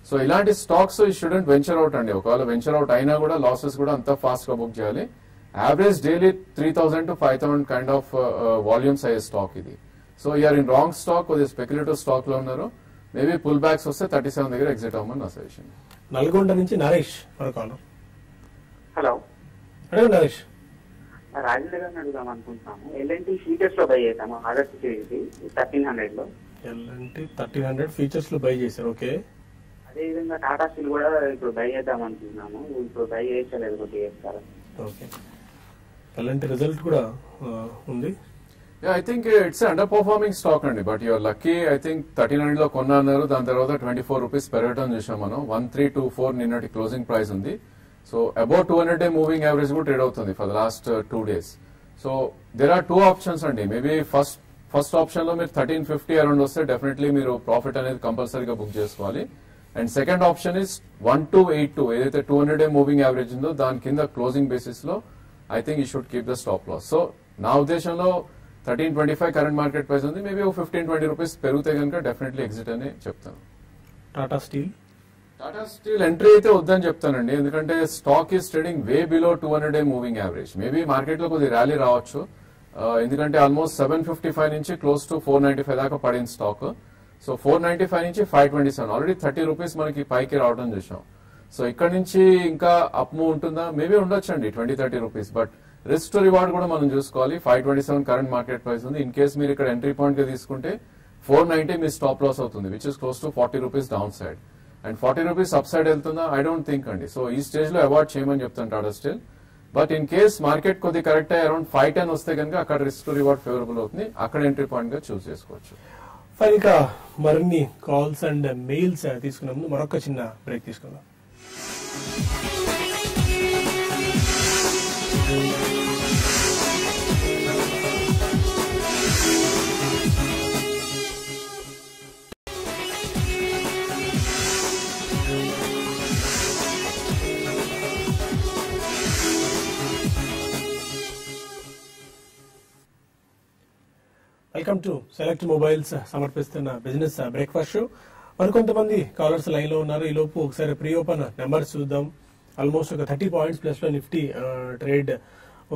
సో ఇలాంటి స్టాక్స్ ఈ స్టూడెంట్ వెంచర్ అవుట్ అండి. ఒకవేళ వెంచర్ అవుట్ అయినా కూడా లాసెస్ కూడా అంత ఫాస్ట్గా బుక్ చేయాలి. Average daily three thousand to five thousand kind of volumes అయ్యే స్టాక్ ఇది. So you're in wrong stock కొద్దిగా స్పెక్యులేటివ్ స్టాక్లో ఉన్నారు. మేబీ పుల్ బ్యాక్స్ వస్తే థర్టీ సెవెన్ దగ్గర ఎగ్జిట్ అవ్వమని నా సజెషన్
నల్గొండ నుంచి నరేష్ మరో
హలో.
అడగండి నరేష్.
రాజేంద్ర గారిని అడుగుదాం అనుకుంటున్నాము. ఎల్ఎన్టీ ఫీచర్స్లో బై ఆగస్ట్ సిరీస్ థర్టీన్ హండ్రెడ్లో.
ఎల్ఎన్టీ థర్టీన్ హండ్రెడ్ ఫీచర్స్లో బై చేశారు ఓకే.
అదే విధంగా టాటా స్టీల్ కూడా ఇప్పుడు బై చేద్దాం అనుకుంటున్నాము. ఇప్పుడు బై చేస్తలేదు కొద్దిగా
ఓకే. ఎల్ఎన్టీ రిజల్ట్ కూడా ఉంది?
I think it's under performing stock అండి but your lucky I think thirteen హండ్రెడ్లో కొన్నా అన్నారు దాని తర్వాత ట్వంటీ ఫోర్ రూపీస్ పెరగటం చూసాం మనం. వన్ త్రీ టూ ఫోర్ నిన్నటి క్లోజింగ్ ప్రైస్ ఉంది. So about two hundred day moving average కూడా ట్రేడ్ అవుతుంది for the last two days so there are two options అండి. మేబీ ఫస్ట్ ఫస్ట్ ఆప్షన్లో మీరు థర్టీన్ ఫిఫ్టీ అరౌండ్ వస్తే డెఫినెట్లీ మీరు profit అనేది కంపల్సరీగా బుక్ చేసుకోవాలి. And second option is one two eight two ఏదైతే two hundred day moving average ఉందో దాని కింద క్లోజింగ్ బేసిస్లో I think you should keep the stop loss so నా ఉద్దేశంలో thirteen twenty five current market price ఉంది. మేబీ ఒక ఫిఫ్టీన్ ట్వంటీ రూపీస్ పెరిగితే కనుక డెఫినెట్లీ ఎగ్జిట్ అని చెప్తాను.
Tata Steel
Tata Steel entry అయితే వద్దని చెప్తానండి. ఎందుకంటే stock is trading way below two hundred day moving average maybe మార్కెట్లో కొద్ది ర్యాలీ రావచ్చు. ఆ, ఎందుకంటే ఆల్మోస్ట్ సెవెన్ ఫిఫ్టీ ఫైవ్ నుంచి close to four ninety five దాకా పడింది stock so four ninety five నుంచి five twenty seven already thirty rupees మనకి పైకి రావడం చూసాం సో ఇక్కడ నుంచి ఇంకా అప్ మూవ్ ఉంటుందా? మేబీ ఉండొచ్చండి twenty thirty rupees but risk to reward కూడా మనం చూసుకోవాలి. Five twenty seven current market price ఉంది. ఇన్ కేస్ మీరు ఇక్కడ ఎంట్రీ పాయింట్గా తీసుకుంటే ఫోర్ నైన్టీ మీ స్టాప్ లాస్ అవుతుంది which is close to forty rupees down side and forty rupees up side వెళ్తుందా? ఐ డోంట్ థింక్ అండి. సో ఈ స్టేజ్లో అవాయిడ్ చేయమని చెప్తాను Tata Steel but in case market కొద్ది కరెక్ట్ అయ్యి అరౌండ్ ఫైవ్ టెన్ వస్తే కనుక అక్కడ రిస్క్ టు రివార్డ్ ఫేవరబుల్ అవుతుంది. అక్కడ ఎంట్రీ పాయింట్గా చూస్ చేసుకోవచ్చు.
ఇక మరిన్ని కాల్స్ అండ్ మెయిల్స్ తీసుకునే ముందు మరొక చిన్న బ్రేక్ తీసుకుందాం. వెల్కమ్ టు సెలెక్ట్ మొబైల్స్ సమర్పిస్తున్న బిజినెస్ బ్రేక్ఫాస్ట్ షో మరికొంతమంది కాలర్స్ లైన్లో ఉన్నారు. ఈ లోపు ఒకసారి ప్రీ ఓపెన్ నెంబర్స్ చూద్దాం. ఆల్మోస్ట్ ఒక థర్టీ పాయింట్స్ ప్లస్లో నిఫ్టీ ట్రేడ్ uh,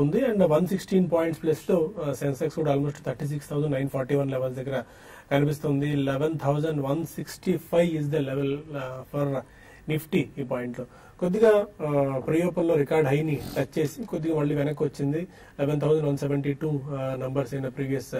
ఉంది. అండ్ వన్ సిక్స్టీన్ పాయింట్స్ ప్లస్లో uh, సెన్సెక్స్ కూడా almost thirty six thousand nine forty one levels దగ్గర కనిపిస్తుంది. Eleven thousand one sixty five is the level for Nifty ఈ పాయింట్లో. కొద్దిగా uh, ప్రీ ఓపెన్లో రికార్డ్ హైని టచ్ చేసి కొద్దిగా మళ్ళీ వెనక్కి వచ్చింది. Eleven thousand one seventy two numbers అయిన ప్రీవియస్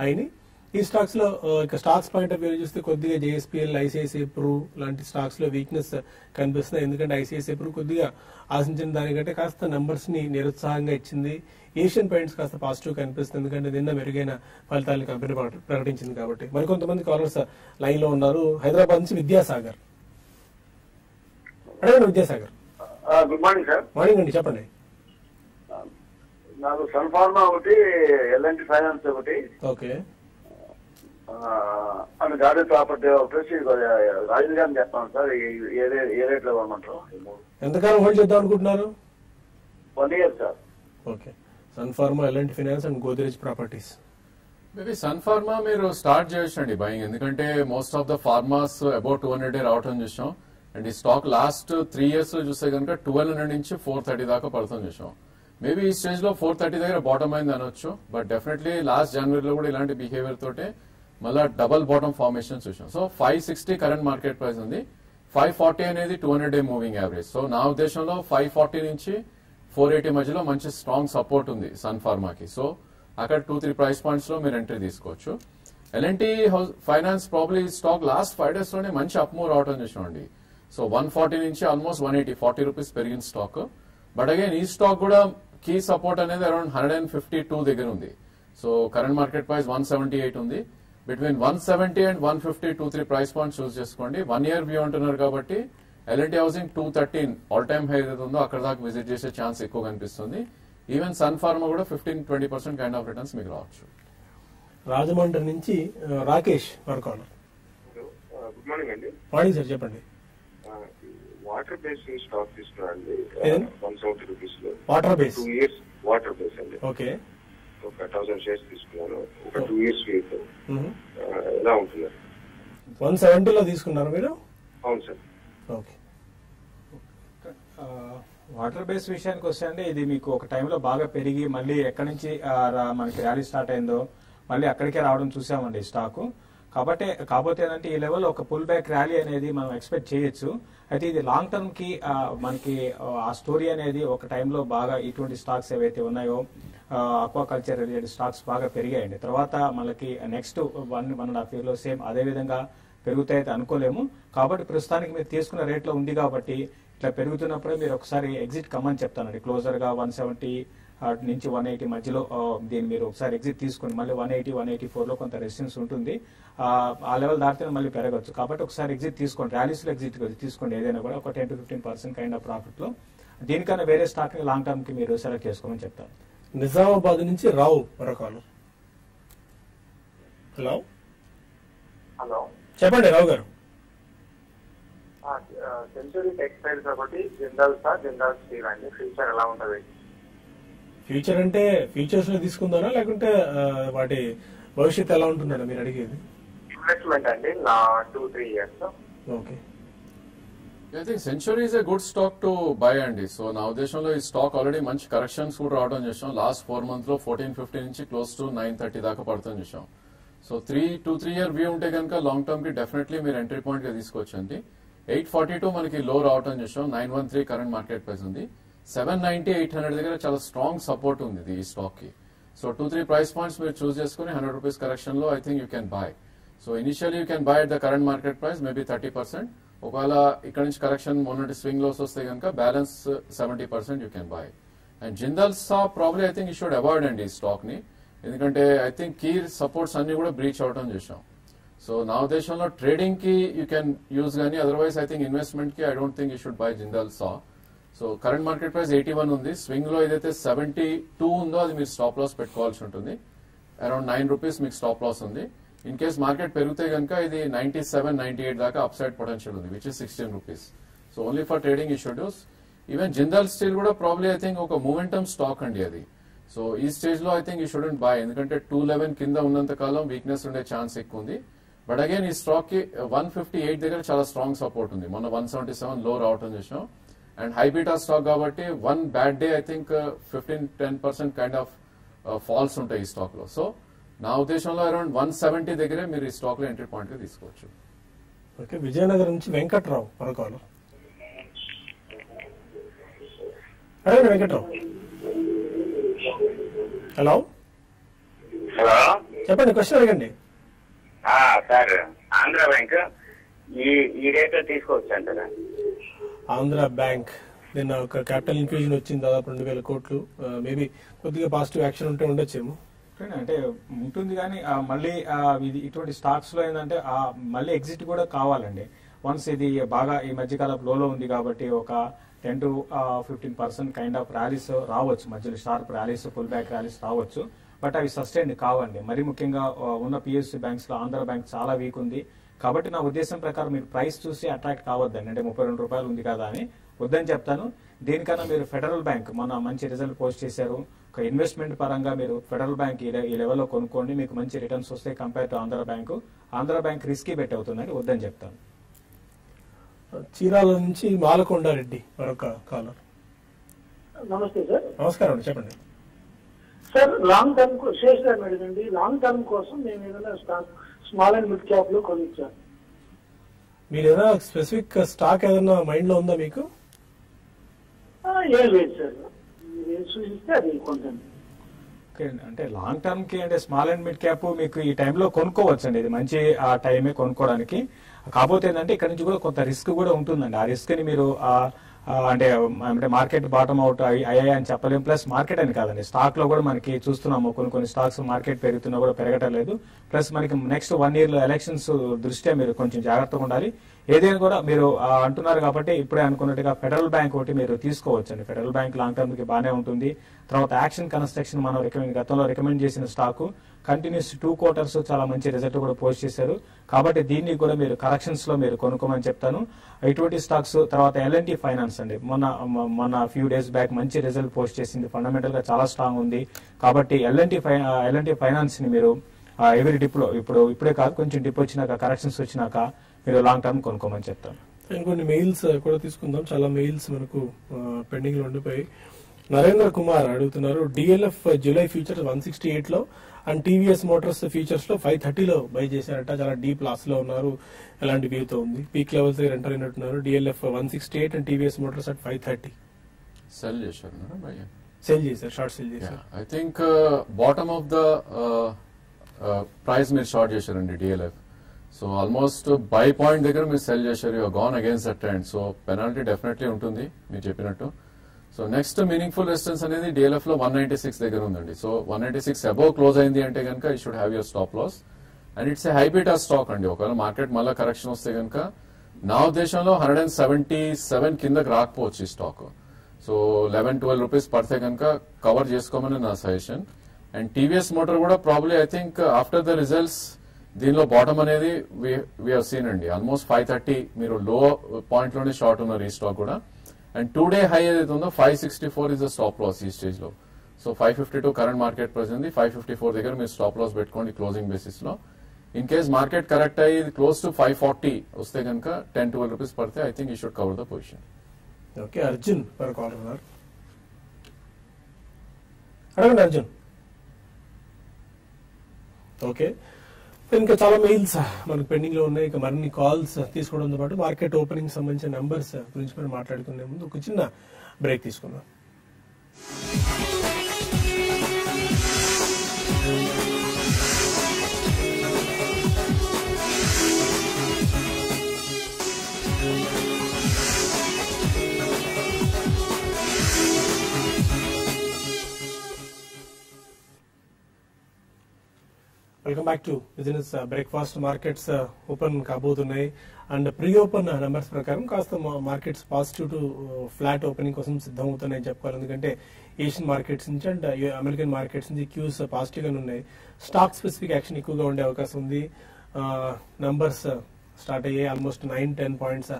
హైని ఈ స్టాక్స్లో ఇక స్టాక్స్ పాయింట్ ఆఫ్ వ్యూ చూస్తే కొద్దిగా జేఎస్పీఎల్ ఐసిఐసిఐ ప్రూ లాంటి స్టాక్స్లో వీక్నెస్ కనిపిస్తుంది ఎందుకంటే ఐసిఐసిఐ ప్రూ కొద్దిగా ఆశించిన దానికంటే కాస్త నంబర్స్ని నిరుత్సాహంగా ఇచ్చింది. ఏషియన్ పెయింట్స్ కాస్త పాజిటివ్ కనిపిస్తుంది. ఎందుకంటే నిన్న మెరుగైన ఫలితాలను కంపెనీ ప్రకట- ప్రకటించింది కాబట్టి. మరికొంతమంది కాలర్స్ లైన్లో ఉన్నారు. హైదరాబాద్ నుంచి విద్యాసాగర్. అడగండి Vidyasagar.
Good morning sir
morning అండి. చెప్పండి.
నాకు సన్ఫార్మా ఒకటి ఎల్ఎన్టీ ఫైనాన్స్ ఒకటి.
ఓకే.
అండ్ గార్డెన్ ప్రాపర్టీ ఒకటి రాజు గారిని చెప్తాను సార్ ఏ రేట్లో కొనమంటారు
ఎంతకాలం హోల్డ్ చేద్దాం అనుకుంటున్నారు?
One year sir
okay. Sun Pharma L N T finance and Godrej properties.
Maybe Sun Pharma మీరు స్టార్ట్ చేయొచ్చండి బయింగ్ ఎందుకంటే most of the pharmas about two hundred రావటం చూసాం. అండ్ ఈ స్టాక్ లాస్ట్ త్రీ ఇయర్స్లో చూస్తే కనుక ట్వెల్వ్ హండ్రెడ్ నుంచి ఫోర్ థర్టీ దాకా పడుతుంది చూసాం. మేబీ ఈ స్టేజ్లో ఫోర్ థర్టీ దగ్గర బాటమ్ అయింది అనొచ్చు బట్ డెఫినెట్లీ లాస్ట్ జనవరిలో కూడా ఇలాంటి బిహేవియర్ తోటే మళ్ళీ డబల్ బాటమ్ ఫార్మేషన్ చూసాం so five sixty current market price ఉంది. ఫైవ్ ఫార్టీ అనేది two hundred day moving average so నా ఉద్దేశంలో ఫైవ్ ఫార్టీ నుంచి ఫోర్ ఎయిటీ మధ్యలో మంచి స్ట్రాంగ్ సపోర్ట్ ఉంది సన్ ఫార్మాకి సో అక్కడ టూ త్రీ ప్రైస్ పాయింట్స్లో మీరు ఎంట్రీ తీసుకోవచ్చు. L N T finance probably stock last five డేస్లోనే మంచి అప్మూవ్ రావడం చూసామండి సో వన్ ఫార్టీ నుంచి almost one eighty forty rupees పెరిగిన స్టాక్ బట్ అగైన్ ఈ స్టాక్ కూడా కీ సపోర్ట్ అనేది around hundred and fifty two దగ్గర ఉంది. So current market price one seventy eight ఉంది. Between one seventy and one fifty two three price point choose చేసుకోండి. One year view అంటున్నారు కాబట్టి L N T housing two thirteen all time high ఏదైతే ఉందో అక్కడ దాకా విజిట్ చేసే chance ఎక్కువ కనిపిస్తుంది ఈవెన్ సన్ ఫార్మా కూడా fifteen twenty percent kind of returns మీకు రావచ్చు.
రాజమండ్రి నుంచి రాకేష్ మరొకరు
గుడ్ మార్నింగ్ అండి.
మార్నింగ్ సార్ చెప్పండి.
వాటర్ బేస్ స్టాక్ తీసుకురండి? వన్ సెవెంటీ రూపీస్లో.
Water base?
Two years water base అండి.
ఓకే.
ఒక థౌసండ్ షేర్స్ తీసుకున్నాను ఒక టూ ఇయర్స్
మ్మ్.
ఎలా ఉంటుంది
వన్ సెవెంటీలో తీసుకున్నారు మీరు?
అవును సార్.
ఓకే.
వాటర్ బేస్ విషయానికి వస్తే అండి ఇది మీకు ఒక టైంలో బాగా పెరిగి మళ్ళీ ఎక్కడి నుంచి మనకి ర్యాలీ స్టార్ట్ అయిందో మళ్ళీ అక్కడికే రావడం చూసామండి స్టాక్. కాబట్టి కాకపోతే ఏంటంటే ఈ లెవెల్ ఒక పుల్ బ్యాక్ ర్యాలీ అనేది మనం ఎక్స్పెక్ట్ చేయొచ్చు. అయితే ఇది లాంగ్ టర్మ్కి మనకి ఆ స్టోరీ అనేది ఒక టైంలో బాగా ఇటువంటి స్టాక్స్ ఏవైతే ఉన్నాయో అక్వాకల్చర్ రిలేటెడ్ స్టాక్స్ బాగా పెరిగాయండి. తర్వాత మనకి next one one and half ఇయర్లో సేమ్ అదే విధంగా పెరుగుతాయితే అనుకోలేము. కాబట్టి ప్రస్తుతానికి మీరు తీసుకున్న రేట్లో ఉంది కాబట్టి ఇట్లా పెరుగుతున్నప్పుడే మీరు ఒకసారి ఎగ్జిట్ కమ్మని చెప్తానండి. క్లోజర్గా వన్ సెవెంటీ నుంచి వన్ ఎయిటీ మధ్యలో దీన్ని మీరు ఒకసారి ఎగ్జిట్ తీసుకుని మళ్ళీ వన్ ఎయిటీ వన్ ఎయిటీ ఫోర్లో కొంత రెసిస్టెన్స్ ఉంటుంది. ఆ, లెవెల్ దాటితే మళ్ళీ పెరగచ్చు. కాబట్టి ఒకసారి ఎగ్జిట్ తీసుకోండి. ర్యాలీస్లో ఎగ్జిట్ తీసుకోండి. ఏదైనా కూడా ఒక ten to fifteen percent kind of ప్రాఫిట్లో. దీనికన్నా వేరే స్టాక్ని లాంగ్ టర్మ్కి మీరు సెలెక్ట్ చేసుకోమని చెప్తాను
నిజామాబాద్ నుంచి రావు మరొకరు హలో?
హలో.
చెప్పండి రావు గారు.
సెంచురీ టెక్స్టైల్స్ ఒకటి జిందాల్ సార్ జిందాల్ స్టీల్ అండి ఫ్యూచర్ ఎలా ఉంటుంది?
ఫ్యూచర్ అంటే ఫ్యూచర్స్లో తీసుకుందారా లేకుంటే వాటి భవిష్యత్తు ఎలా ఉంటుందా మీరు అడిగేది?
ఇన్వెస్ట్మెంట్ అండి నా two three years
okay.
I think century is a good stock to buy అండి. సో నా ఉద్దేశంలో ఈ స్టాక్ ఆల్రెడీ మంచి కరెక్షన్స్ కూడా రావడం చూసాం. లాస్ట్ ఫోర్ మంత్లో ఫోర్టీన్ ఫిఫ్టీ నుంచి క్లోజ్ టు నైన్ థర్టీ దాకా పడుతుంది చూసాం. So three two three year view ఉంటే కనుక లాంగ్ టర్మ్కి డెఫినెట్లీ మీరు ఎంట్రీ పాయింట్గా తీసుకోవచ్చండి. ఎయిట్ ఫార్టీ టూ మనకి లో రావటం చూసాం. Nine one three current market price ఉంది. సెవెన్ నైన్టీ ఎయిట్ హండ్రెడ్ దగ్గర చాలా స్ట్రాంగ్ సపోర్ట్ ఉంది ఇది ఈ స్టాక్కి. So two three price points మీరు చూస్ చేసుకుని hundred rupees కరెక్షన్లో I think you can buy so initially you can buy at the current market price maybe thirty percent ఒకవేళ ఇక్కడ నుంచి కరెక్షన్ మొన్నటి స్వింగ్ లోస్ వస్తే కనుక balance seventy percent you can buy and Jindal saw probably I think you should avoid అండి ఈ స్టాక్ని. ఎందుకంటే I think key supports అన్ని కూడా బ్రీచ్ అవటం చూసాం సో నా ఉద్దేశంలో ట్రేడింగ్కి యూ కెన్ యూజ్ కానీ otherwise I think ఇన్వెస్ట్మెంట్కి I don't think you should buy Jindal saw so current market price eighty one ఉంది. స్వింగ్లో ఏదైతే సెవెంటీ టూ ఉందో అది మీరు స్టాప్ లాస్ పెట్టుకోవాల్సి ఉంటుంది. అరౌండ్ నైన్ రూపీస్ మీకు స్టాప్ లాస్ ఉంది. ఇన్ కేస్ మార్కెట్ పెరిగితే కనుక ఇది నైన్టీ సెవెన్ నైన్టీ ఎయిట్ దాకా అప్ సైడ్ పొటెన్షియల్ ఉంది which is sixteen rupees so only for trading ఇష్యూడ్యూస్ even Jindal steel కూడా ప్రాబ్లీ ఐ థింక్ ఒక మూమెంటమ్ స్టాక్ అండి అది. సో ఈ స్టేజ్లో I think you shouldn't buy ఎందుకంటే టూ లెవెన్ కింద ఉన్నంత కాలం వీక్నెస్ ఉండే ఛాన్స్ ఎక్కువ ఉంది. బట్ అగైన్ ఈ స్టాక్కి వన్ ఫిఫ్టీ ఎయిట్ దగ్గర చాలా స్ట్రాంగ్ సపోర్ట్ ఉంది. మొన్న వన్ సెవెంటీ సెవెన్లో రావటం చేసాం అండ్ హైబీటా స్టాక్ కాబట్టి one bad day I think fifteen ten percent kind of falls ఉంటాయి ఈ స్టాక్లో. సో నా ఉద్దేశంలో అరౌండ్ వన్ సెవెంటీ దగ్గరే మీరు ఈ స్టాక్లో ఎంట్రీ పాయింట్గా తీసుకోవచ్చు.
ఓకే విజయనగరం నుంచి వెంకట్రావు మరొకరు అడగండి వెంకట్రావు. హలో?
హలో?
చెప్పండి క్వశ్చన్ అడగండి.
ఆ, సార్ ఆంధ్ర బ్యాంక్ ఈ ఈ రేట్ తీసుకోవచ్చు అంటారా?
ఆంధ్ర బ్యాంక్. నిన్న ఒక క్యాపిటల్ ఇన్ఫ్యూజన్ వచ్చింది దాదాపు రెండు వేల కోట్లు. మేబీ కొద్దిగా పాజిటివ్ యాక్షన్ ఉంటే ఉండొచ్చేమో.
అంటే ఉంటుంది కానీ మళ్ళీ ఇది ఇటువంటి స్టాక్స్లో ఏంటంటే ఆ, మళ్ళీ ఎగ్జిట్ కూడా కావాలండి. వన్స్ ఇది బాగా ఈ మధ్యకాలం లోలో ఉంది కాబట్టి ఒక ten to fifteen percent kind of rallies రావచ్చు. మధ్యలో sharp rallies pull back rallies రావచ్చు. బట్ అవి సస్టైన్ కావండి. మరి ముఖ్యంగా ఉన్న పిఎస్సి బ్యాంక్స్లో ఆంధ్ర బ్యాంక్ చాలా వీక్ ఉంది. కాబట్టి నా ఉద్దేశం ప్రకారం మీరు ప్రైస్ చూసి అట్రాక్ట్ కావద్దండి. అంటే ముప్పై రెండు రూపాయలు ఉంది కదా అని వద్దని చెప్తాను. దీనికన్నా మీరు ఫెడరల్ బ్యాంక్ మన మంచి రిజల్ట్ పోస్ట్ చేశారు. ఒక ఇన్వెస్ట్మెంట్ పరంగా మీరు ఫెడరల్ బ్యాంక్ ఈ లెవెల్లో కొనుక్కోండి. మీకు మంచి రిటర్న్స్ వస్తాయి compare to Andhra bank. Andhra bank risky bet అవుతుందండి వద్దని చెప్తాను.
చీరాల నుంచి మాలకొండారెడ్డి మరొక కాలర్.
నమస్తే సార్.
నమస్కారం అండి చెప్పండి.
సార్ లాంగ్ టర్మ్ శేష్ గారు అడగండి లాంగ్ టర్మ్ కోసం నేను ఏదైనా స్టాక్ స్మాల్ అండ్ మిడ్ క్యాప్లో కొనిచ్చాను
మీరు ఏదైనా స్పెసిఫిక్ స్టాక్ ఏదైనా మైండ్లో ఉందా మీకు?
ఆ, ఏం లేదు సార్. మీరు ఏది సూచిస్తే అది కొంటాను.
అంటే లాంగ్ టర్మ్కి అంటే స్మాల్ అండ్ మిడ్ క్యాప్ మీకు ఈ టైంలో కొనుక్కోవచ్చు అండి ఇది మంచి ఆ టైమే కొనుక్కోవడానికి. కాకపోతే ఏంటంటే ఇక్కడ నుంచి కూడా కొంత రిస్క్ కూడా ఉంటుందండి. ఆ రిస్క్ని మీరు అంటే అంటే మార్కెట్ బాటమ్ అవుట్ అయ్యాయి అని చెప్పలేం. ప్లస్ మార్కెట్ అని కాదండి. స్టాక్లో కూడా మనకి చూస్తున్నాము. కొన్ని కొన్ని స్టాక్స్ మార్కెట్ పెరుగుతున్నా కూడా పెరగటం లేదు ప్లస్ మనకి నెక్స్ట్ వన్ ఇయర్లో ఎలక్షన్స్ దృష్ట్యా మీరు కొంచెం జాగ్రత్తగా ఉండాలి. ఏదైనా కూడా మీరు అంటున్నారు కాబట్టి ఇప్పుడే అనుకున్నట్టుగా ఫెడరల్ బ్యాంక్ ఒకటి మీరు తీసుకోవచ్చండి. ఫెడరల్ బ్యాంక్ లాంగ్ టర్మ్కి బాగానే ఉంటుంది. తర్వాత యాక్షన్ కన్స్ట్రక్షన్ మనం రికమెండ్ గతంలో రికమెండ్ చేసిన స్టాక్ కంటిన్యూస్ టూ క్వార్టర్స్ చాలా మంచి రిజల్ట్ కూడా పోస్ట్ చేశారు. కాబట్టి దీన్ని కూడా మీరు కరెక్షన్స్లో మీరు కొనుక్కోమని చెప్తాను. ఇటువంటి స్టాక్స్ తర్వాత ఎల్ఎన్టీ ఫైనాన్స్ అండి. మొన్న మొన్న ఫ్యూ డేస్ బ్యాక్ మంచి రిజల్ట్ పోస్ట్ చేసింది. ఫండమెంటల్గా చాలా స్ట్రాంగ్ ఉంది. కాబట్టి ఎల్ఎన్టీ ఎల్ఎన్టీ ఫైనాన్స్ని మీరు ఎవరి డిప్లో ఇప్పుడు ఇప్పుడే కాదు కొంచెం డిప్ వచ్చినాక కరెక్షన్స్ వచ్చినాక మీరు లాంగ్ టర్మ్ కొనుక్కోమని చెప్తాను.
ఇంకొన్ని మెయిల్స్ కూడా తీసుకుందాం. చాలా మెయిల్స్ మనకు పెండింగ్లో ఉండిపోయి నరేంద్ర కుమార్ అడుగుతున్నారు DLF July futures one sixty ఎయిట్లో అండ్ టీవీఎస్ మోటార్స్ ఫ్యూచర్స్లో ఫైవ్ థర్టీలో బై చేశారట. చాలా డీప్ లాస్లో ఉన్నారు. ఎలాంటి వ్యూతో ఉంది? పీక్ లెవెల్స్ దగ్గర enter అయినట్టున్నారు. DLF one sixty eight and TVS motors at five thirty
sell చేశారు
సెల్ చేశారు. షార్ట్ సెల్ చేశారు.
I think bottom of the price మీరు షార్ట్ చేశారండి DLF so almost buy point దగ్గర మీరు సెల్ చేశారు. Gone against that trend so penalty definitely ఉంటుంది. మీరు చెప్పినట్టు. సో నెక్స్ట్ మీనింగ్ఫుల్ రెసిస్టెన్స్ అనేది డిఎల్ఎఫ్లో వన్ నైన్టీ సిక్స్ దగ్గర ఉందండి. So one ninety six above close అయింది అంటే కనుక you should have your stop loss and it's a high beta ఆ స్టాక్ అండి. ఒకవేళ మార్కెట్ మళ్ళీ కరెక్షన్ వస్తే కనుక నా ఉద్దేశంలో హండ్రెడ్ అండ్ సెవెంటీ సెవెన్ కిందకి రాకపోవచ్చు ఈ stock so eleven twelve rupees పడితే కనుక కవర్ చేసుకోమని నా సజెషన్ అండ్ టీవీఎస్ మోటార్ కూడా probably I think after the results దీనిలో బాటమ్ అనేది వీ సీన్ అండి. ఆల్మోస్ట్ ఫైవ్ థర్టీ మీరు లో పాయింట్లోనే షార్ట్ ఉన్నారు ఈ స్టాక్ కూడా. అండ్ టూ డే హై ఏదైతే ఉందో five sixty four is the stop loss ఈ స్టేజ్లో so five fifty two current market price ఉంది ఫైవ్ ఫిఫ్టీ ఫోర్ దగ్గర మీరు స్టాప్ లాస్ పెట్టుకోండి క్లోజింగ్ బేసిస్లో ఇన్ కేస్ మార్కెట్ కరెక్ట్ అయ్యి క్లోజ్ టు ఫైవ్ ఫార్టీ వస్తే కనుక టెన్ ట్వెల్వ్ రూపీస్ పడితే I think you should cover the position
okay Arjun మరి కాల్ ఉన్నారు అడగండి అర్జున్ ఓకే ఇంకా చాలా మెయిల్స్ ah, మనకు పెండింగ్లో ఉన్నాయి. ఇక మరిన్ని కాల్స్ ah, తీసుకోవడంతో పాటు మార్కెట్ ఓపెనింగ్ సంబంధించిన నంబర్స్ ah, గురించి మనం మాట్లాడుకునే ముందు ఒక చిన్న బ్రేక్ తీసుకుందాం. Welcome back to business breakfast markets open కాబోతున్నాయి. అండ్ ప్రీ ఓపెన్ నెంబర్స్ ప్రకారం కాస్త markets positive to flat opening కోసం సిద్ధం అవుతున్నాయని చెప్పుకోవాలి. ఎందుకంటే ఏషియన్ మార్కెట్స్ నుంచి అండ్ uh, అమెరికన్ మార్కెట్స్ నుంచి క్యూస్ పాజిటివ్ గానే ఉన్నాయి. స్టాక్ స్పెసిఫిక్ యాక్షన్ ఎక్కువగా ఉండే అవకాశం ఉంది. Uh, నంబర్స్ స్టార్ట్ uh, అయ్యాయి ఆల్మోస్ట్ నైన్ టెన్ పాయింట్స్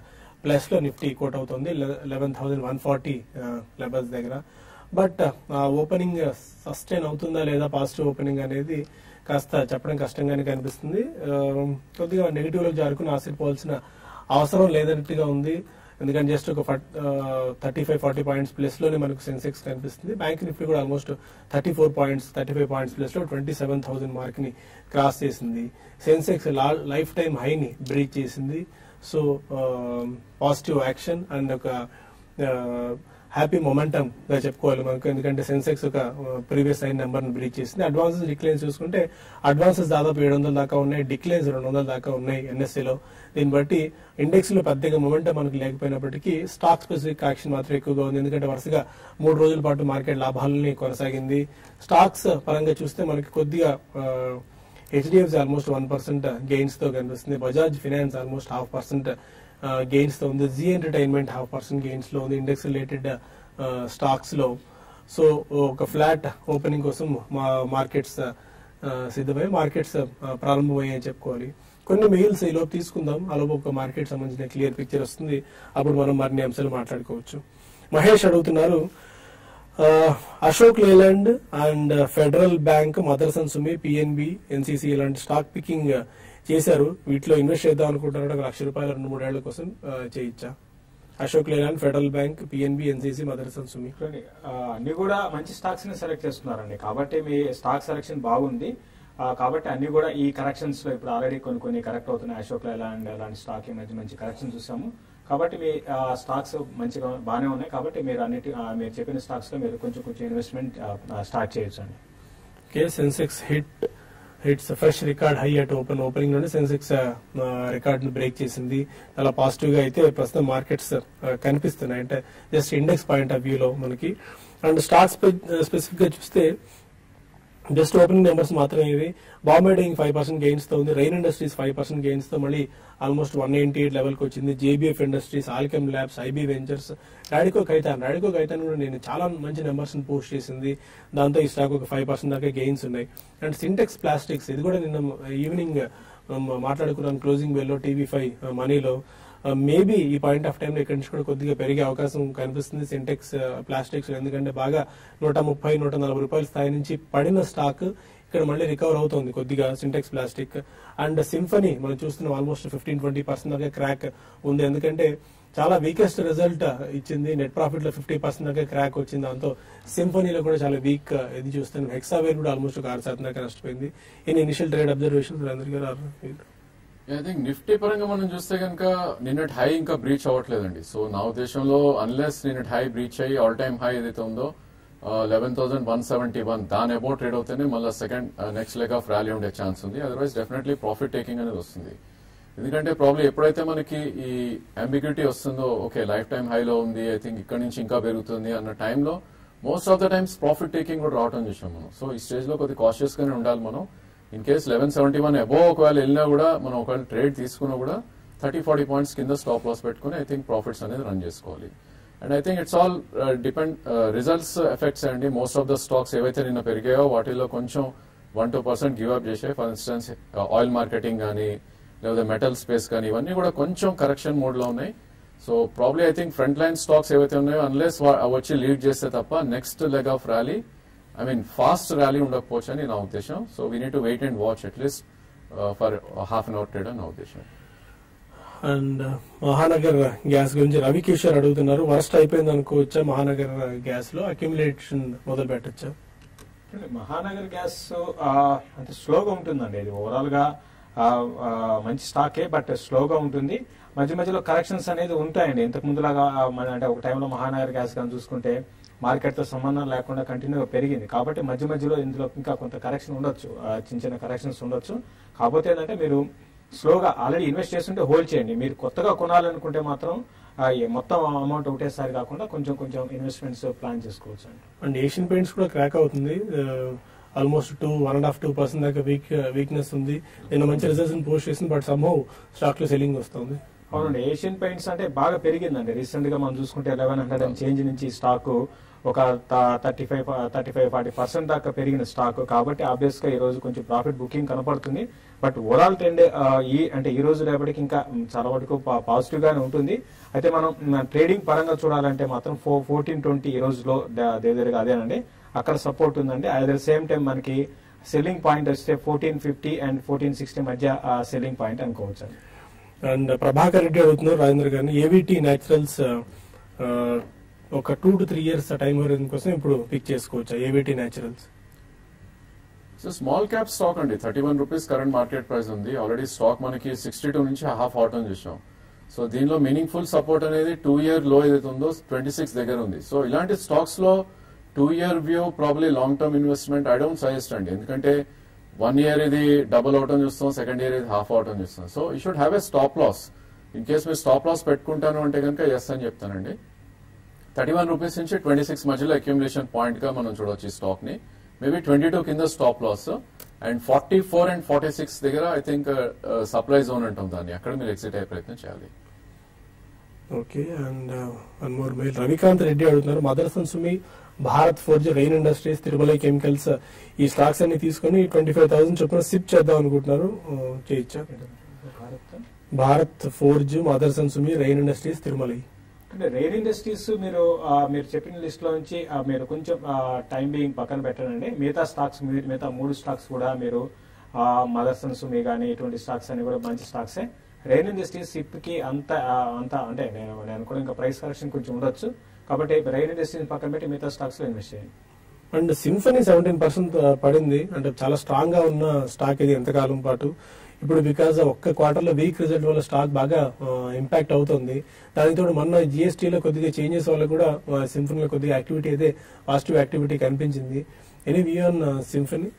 ప్లస్లో నిఫ్టీ కోట్ అవుతుంది. Eleven thousand one forty levels దగ్గర. బట్ ఓపెనింగ్ సస్టైన్ అవుతుందా లేదా పాజిటివ్ ఓపెనింగ్ అనేది కాస్త చెప్పడం కష్టంగానే కనిపిస్తుంది. కొద్దిగా నెగిటివ్లో జారుకుని ఆశ్చర్యపోవాల్సిన అవసరం లేదన్నట్టుగా ఉంది. ఎందుకంటే జస్ట్ ఒక థర్టీ ఫైవ్ ఫార్టీ పాయింట్స్ ప్లస్లోనే మనకు సెన్సెక్స్ కనిపిస్తుంది. బ్యాంక్ నిఫ్టీ కూడా almost thirty four points thirty five points ప్లస్లో ట్వంటీ సెవెన్ థౌసండ్ మార్క్ని క్రాస్ చేసింది. సెన్సెక్స్ లైఫ్ టైం హైని బ్రీచ్ చేసింది. సో పాజిటివ్ యాక్షన్ అండ్ ఒక హ్యాపీ మొమెంటమ్గా చెప్పుకోవాలి మనకు. ఎందుకంటే సెన్సెక్స్ ఒక ప్రీవియస్ అయిన నెంబర్ బ్రీచ్ చేసింది. అడ్వాన్సెస్ డిక్లైన్స్ చూసుకుంటే అడ్వాన్సెస్ దాదాపు ఏడు వందల దాకా ఉన్నాయి డిక్లైన్స్ రెండు వందల దాకా ఉన్నాయి ఎన్ఎస్సీలో దీన్ని బట్టి ఇండెక్స్లో పెద్దగా మొమెంటం మనకు లేకపోయినప్పటికీ స్టాక్ స్పెసిఫిక్ యాక్షన్ మాత్రం ఎక్కువగా ఉంది. ఎందుకంటే వరుసగా మూడు రోజుల పాటు మార్కెట్ లాభాలని కొనసాగింది. స్టాక్స్ పరంగా చూస్తే మనకి కొద్దిగా హెచ్డిఎఫ్సి ఆల్మోస్ట్ వన్ పర్సెంట్ గెయిన్స్తో కనిపిస్తుంది. Bajaj finance almost half percent Uh, గెయిన్స్తో ఉంది. జీ ఎంటర్టైన్మెంట్ హాఫ్ పర్సెంట్ గెయిన్స్లో ఉంది. ఇండెక్స్ రిలేటెడ్ స్టాక్స్లో. సో ఒక ఫ్లాట్ ఓపెనింగ్ కోసం మా మార్కెట్స్ uh, సిద్ధమై మార్కెట్స్ uh, ప్రారంభమయ్యాయని చెప్పుకోవాలి. కొన్ని మెయిల్స్ ఈ లోపు తీసుకుందాం అలాగే ఒక మార్కెట్ సంబంధించిన క్లియర్ పిక్చర్ వస్తుంది. అప్పుడు మనం మరిన్ని అంశాలు మాట్లాడుకోవచ్చు. మహేష్ అడుగుతున్నారు Ashok Leyland and federal bank Motherson Sumi PNB NCC ఇలాంటి స్టాక్ పికింగ్ చేశారు. వీటిలో ఇన్వెస్ట్ చేద్దాం అనుకుంటున్నాడు ఒక లక్ష రూపాయలు రెండు మూడేళ్ళ కోసం ఆ, చేయొచ్చా Ashok Leyland federal bank PNB NCC Motherson Sumi.
అన్ని కూడా మంచి స్టాక్స్ని సెలెక్ట్ చేస్తున్నారండి. కాబట్టి మీ స్టాక్ సెలెక్షన్ బాగుంది. కాబట్టి అన్ని కూడా ఈ కరెక్షన్స్లో ఇప్పుడు ఆల్రెడీ కొన్ని కొన్ని కరెక్ట్ అవుతున్నాయి. అశోక్ లైలాండ్ అలాంటి స్టాక్ ఈ మధ్య మంచి కరెక్షన్ చూసాము. కాబట్టి మీ స్టాక్స్ మంచిగా బాగానే ఉన్నాయి. కాబట్టి మీరు అన్నిటి మీరు చెప్పిన స్టాక్స్లో మీరు కొంచెం కొంచెం ఇన్వెస్ట్మెంట్ స్టార్ట్ చేయొచ్చు అండి
okay Sensex hit its fresh record high at open opening నుండి సెన్సెక్స్ రికార్డ్ను బ్రేక్ చేసింది. చాలా పాజిటివ్గా అయితే ప్రస్తుతం మార్కెట్స్ uh, కనిపిస్తున్నాయి. అంటే జస్ట్ ఇండెక్స్ పాయింట్ ఆఫ్ వ్యూలో మనకి. అండ్ స్టాక్స్ స్పెసిఫిక్గా చూస్తే జస్ట్ ఓపెనింగ్ నెంబర్స్ మాత్రమే ఇవి. బాంబే డేయింగ్ ఫైవ్ పర్సెంట్ గెయిన్స్తో ఉంది. రైన్ ఇండస్ట్రీస్ ఫైవ్ పర్సెంట్ గెయిన్స్తో మళ్ళీ ఆల్మోస్ట్ వన్ నైన్టీ ఎయిట్ లెవెల్కి వచ్చింది JBF industries Alkem labs IB ventures Radico Khaitan Radico Khaitan కూడా నేను చాలా మంచి నెంబర్స్ని పోస్ట్ చేసింది. దాంతో ఈ స్టాక్ ఒక ఫైవ్ పర్సెంట్ దాకా గెయిన్స్ ఉన్నాయి. అండ్ సింటెక్స్ ప్లాస్టిక్స్ ఇది కూడా నిన్న ఈవినింగ్ మాట్లాడుకున్నాను క్లోజింగ్ బెల్లో టీవీ ఫైవ్ మనీలో Uh, మేబీ ఈ పాయింట్ ఆఫ్ టైం లో ఇక్కడి నుంచి కూడా కొద్దిగా పెరిగే అవకాశం కనిపిస్తుంది సింటెక్స్ ప్లాస్టిక్స్ uh, ఎందుకంటే బాగా నూట ముప్పై నూట నలభై రూపాయల స్థాయి నుంచి పడిన స్టాక్ ఇక్కడ మళ్ళీ రికవర్ అవుతుంది కొద్దిగా సింటెక్స్ ప్లాస్టిక్ అండ్ సింఫనీ మనం చూస్తున్నాం ఆల్మోస్ట్ ఫిఫ్టీన్ ట్వంటీ పర్సెంట్ దాకా క్రాక్ ఉంది. ఎందుకంటే చాలా వీకెస్ట్ రిజల్ట్ ఇచ్చింది. నెట్ ప్రాఫిట్లో ఫిఫ్టీ పర్సెంట్ దాకా క్రాక్ వచ్చింది. దాంతో సింఫనీలో కూడా చాలా వీక్ uh, ఇది చూస్తాను హెక్సావేర్ కూడా ఆల్మోస్ట్ ఒక ఆరు శాతం దాకా నష్టపోయింది. ఇన్ ఇనిషియల్ ట్రేడ్ అబ్జర్వేషన్ అందరికీ
ఐ థింక్ నిఫ్టీ పరంగా మనం చూస్తే కనుక నిన్నటి హై ఇంకా బ్రీచ్ అవ్వట్లేదండి. సో నా ఉద్దేశంలో అన్లెస్ నిన్నటి హై బ్రీచ్ అయ్యి ఆల్ టైమ్ హై ఏదైతే ఉందో eleven thousand one seventy one దాని అబౌట్ ట్రేడ్ అవుతేనే మళ్ళీ second next leg of rally ఉండే ఛాన్స్ ఉంది. అదర్వైజ్ డెఫినెట్లీ ప్రాఫిట్ టేకింగ్ అనేది వస్తుంది. ఎందుకంటే ప్రాబ్లం ఎప్పుడైతే మనకి ఈ అంబిగ్యూటీ వస్తుందో ఓకే లైఫ్ టైం హైలో ఉంది ఐ థింక్ ఇక్కడ నుంచి ఇంకా పెరుగుతుంది అన్న టైంలో most of the times profit taking కూడా రావటం చూసాం మనం. సో ఈ స్టేజ్లో కొద్ది కాషియస్ గానే ఉండాలి మనం. In case eleven seventy one above ఒకవేళ వెళ్ళినా కూడా మనం ఒకవేళ ట్రేడ్ తీసుకున్నా కూడా థర్టీ ఫార్టీ పాయింట్స్ కింద స్టాప్ లాస్ పెట్టుకుని ఐ థింక్ ప్రాఫిట్స్ అనేది రన్ చేసుకోవాలి. And I think it's all depend results effects అండి. మోస్ట్ ఆఫ్ ద స్టాక్స్ ఏవైతే నిన్న పెరిగాయో వాటిలో కొంచెం one two percent give up చేసాయి. ఫర్ ఇన్స్టెన్స్ ఆయిల్ మార్కెటింగ్ కానీ లేదా మెటల్ స్పేస్ కానీ ఇవన్నీ కూడా కొంచెం కరెక్షన్ మోడ్లో ఉన్నాయి. So probably I think front line stocks ఏవైతే ఉన్నాయో అన్లెస్ వచ్చి లీడ్ చేస్తే తప్ప next leg of rally I mean fast rally ఉండకపోవచ్చు అని నా ఉద్దేశం. So we need to wait and watch at least for half an hour trade అని నా ఉద్దేశం.
అండ్ మహానగర్ గ్యాస్ గురించి రవికిషోర్ అడుగుతున్నారు. వర్స్ట్ అయిపోయింది అనుకోవచ్చా మహానగర్ గ్యాస్లో అక్యుములేషన్ మొదలు పెట్టచ్చా
మహానగర్ గ్యాస్ ఆ, అంటే స్లోగా ఉంటుందండి. ఇది ఓవరాల్గా మంచి స్టాకే బట్ స్లోగా ఉంటుంది. మధ్య మధ్యలో కరెక్షన్స్ అనేది ఉంటాయండి. ఇంతకు ముందులాగా అంటే ఒక టైంలో మహానగర్ గ్యాస్ కానీ చూసుకుంటే మార్కెట్తో సంబంధం లేకుండా కంటిన్యూగా పెరిగింది. కాబట్టి మధ్య మధ్యలో ఇందులో ఇంకా కొంత కరెక్షన్ ఉండొచ్చు. చిన్న చిన్న కరెక్షన్స్ ఉండొచ్చు. కాకపోతే ఏంటంటే మీరు స్లోగా ఆల్రెడీ ఇన్వెస్ట్ చేస్తుంటే హోల్డ్ చేయండి. మీరు కొత్తగా కొనాలనుకుంటే మాత్రం మొత్తం అమౌంట్ ఒకటేసారి కాకుండా కొంచెం కొంచెం ఇన్వెస్ట్మెంట్స్ ప్లాన్ చేసుకోవచ్చు అండి.
అండ్ ఏషియన్ పెయింట్స్ కూడా క్రాక్ అవుతుంది. Almost two one and half two percent దాకా వీక్ వీక్నెస్ ఉంది. నిన్న మంచి రిజల్ట్స్ పోస్ట్ చేసింది బట్ సమ్హౌ స్టాక్లో సెల్లింగ్ వస్తుంది.
అవునండి ఏషియన్ పెయింట్స్ అంటే బాగా పెరిగిందండి. రీసెంట్గా మనం చూసుకుంటే లెవెన్ హండ్రెడ్ అండ్ చేంజ్ నుంచి స్టాక్ ఒక thirty five thirty five forty percent దాకా పెరిగిన స్టాక్ కాబట్టి ఆబ్వియస్గా ఈ రోజు కొంచెం ప్రాఫిట్ బుకింగ్ కనపడుతుంది. బట్ ఓవరాల్ ట్రెండ్ ఈ అంటే ఈ రోజు రేపటికి ఇంకా చాలా వరకు పాజిటివ్ గానే ఉంటుంది. అయితే మనం ట్రేడింగ్ పరంగా చూడాలంటే మాత్రం ఫోర్ ఫోర్టీన్ ట్వంటీ ఈ రోజులో దగ్గరగా అదేనండి అక్కడ సపోర్ట్ ఉందండి. అట్ ద సేమ్ టైం మనకి సెల్లింగ్ పాయింట్ వస్తే fourteen fifty and fourteen sixty మధ్య సెల్లింగ్ పాయింట్ అనుకోవచ్చు అండ్.
ప్రభాకర్ రెడ్డి అడుగుతున్నారు రాజేంద్ర గారిని. ఏవిటి న్యాచురల్స్ ఒక two to three years time horizon కోసం ఇప్పుడు పిక్ చేసుకోవచ్చు? AVT Naturals
so small cap stock అండి. Thirty one rupees current market price ఉంది. ఆల్రెడీ స్టాక్ మనకి సిక్స్టీ టూ నుంచి హాఫ్ అవుట్ అని చూసాం. సో దీనిలో మీనింగ్ఫుల్ సపోర్ట్ అనేది టూ ఇయర్లో ఏదైతే ఉందో ట్వంటీ సిక్స్ దగ్గర ఉంది. సో ఇలాంటి స్టాక్స్లో two year view probably long term investment I don't suggest అండి. ఎందుకంటే వన్ ఇయర్ ఇది డబుల్ అవుట్ అని చూస్తాం సెకండ్ ఇయర్ ఇది హాఫ్ అవుట్ అని చూస్తాం. So you should have a stop loss in case మీరు స్టాప్ లాస్ పెట్టుకుంటాను అంటే కనుక ఎస్ అని చెప్తానండి. థర్టీ వన్ రూపీస్ నుంచి ట్వంటీ సిక్స్ మధ్యలో అక్యుములేషన్ పాయింట్గా మనం చూడొచ్చు ఈ స్టాక్ని. మేబీ ట్వంటీ టూ కింద stop loss and forty four and forty six దగ్గర ఐ థింక్ సప్లై జోన్ అంటాం దాన్ని. అక్కడ మీరు ఎగ్జిట్ అయ్యే ప్రయత్నం చేయాలి.
Okay and one more mail Ravikanth Reddy అడుగుతున్నారు. Motherson Sumi Bharat forge rain industries Tirumala chemicals ఈ స్టాక్స్ అన్ని తీసుకొని ట్వంటీ ఫైవ్ థౌసండ్ చొప్పున సిప్ చేద్దాం అనుకుంటున్నారు. చేయొచ్చా Bharat? Forge Motherson Sumi rain industries Tirumala
అంటే రైల్ ఇండస్ట్రీస్ మీరు మీరు చెప్పిన లిస్ట్లో నుంచి మీరు కొంచెం టైం బీయింగ్ పక్కన పెట్టండి మిగతా స్టాక్స్ మిగతా మూడు స్టాక్స్ కూడా మీరు మదర్సన్ సుమి కానీ ఇటువంటి స్టాక్స్ అన్ని కూడా మంచి స్టాక్సే. రైల్ ఇండస్ట్రీస్ సిప్కి అంత అంత అంటే నేను నేను కూడా ఇంకా ప్రైస్ కరెక్షన్ కొంచెం ఉండొచ్చు. కాబట్టి రైల్ ఇండస్ట్రీస్ పక్కన పెట్టి మిగతా స్టాక్స్లో ఇన్వెస్ట్ చేయండి.
అండ్ సింఫనీ సెవెంటీన్ పర్సెంట్ పడింది. అంటే చాలా స్ట్రాంగ్గా ఉన్న స్టాక్ ఇది ఎంతకాలం పాటు. ఇప్పుడు బికాజ్ ఒక్క క్వార్టర్లో వీక్ రిజల్ట్ వల్ల స్టాక్ బాగా ఇంపాక్ట్ అవుతుంది. దానితో మొన్న జిఎస్టీలో కొద్దిగా చేంజెస్ వల్ల కూడా సింఫనీలో కొద్దిగా యాక్టివిటీ అయితే పాజిటివ్ యాక్టివిటీ కనిపించింది. Any view on Symphony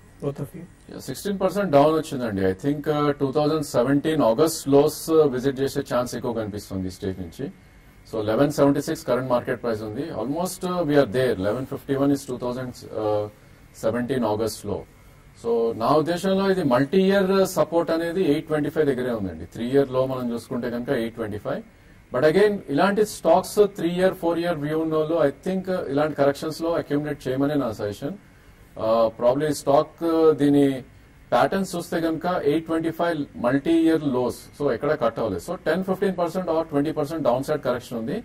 sixteen percent down వచ్చిందండి. I think two thousand seventeen August lows visit చేసే ఛాన్స్ ఎక్కువ కనిపిస్తుంది ఈ స్టేజ్ నుంచి. So eleven seventy six current market price ఉంది almost we're there eleven fifty one is two thousand seventeen ఆగస్ట్లో so నా ఉద్దేశంలో ఇది మల్టీ ఇయర్ సపోర్ట్ అనేది ఎయిట్ ట్వంటీ ఫైవ్ దగ్గరే ఉందండి. త్రీ ఇయర్లో మనం చూసుకుంటే కనుక eight twenty five. But again ఇలాంటి stocks three year four year view ఉన్న వాళ్ళు ఐ థింక్ ఇలాంటి కరెక్షన్స్లో అక్యూమిలేట్ చేయమని నా సజెషన్ ప్రాబ్లీ స్టాక్ దీని ప్యాటర్న్స్ చూస్తే కనుక eight twenty five multi year lows so ఎక్కడ కట్ అవ్వలేదు. So ten fifteen percent or twenty percent down side correction ఉంది.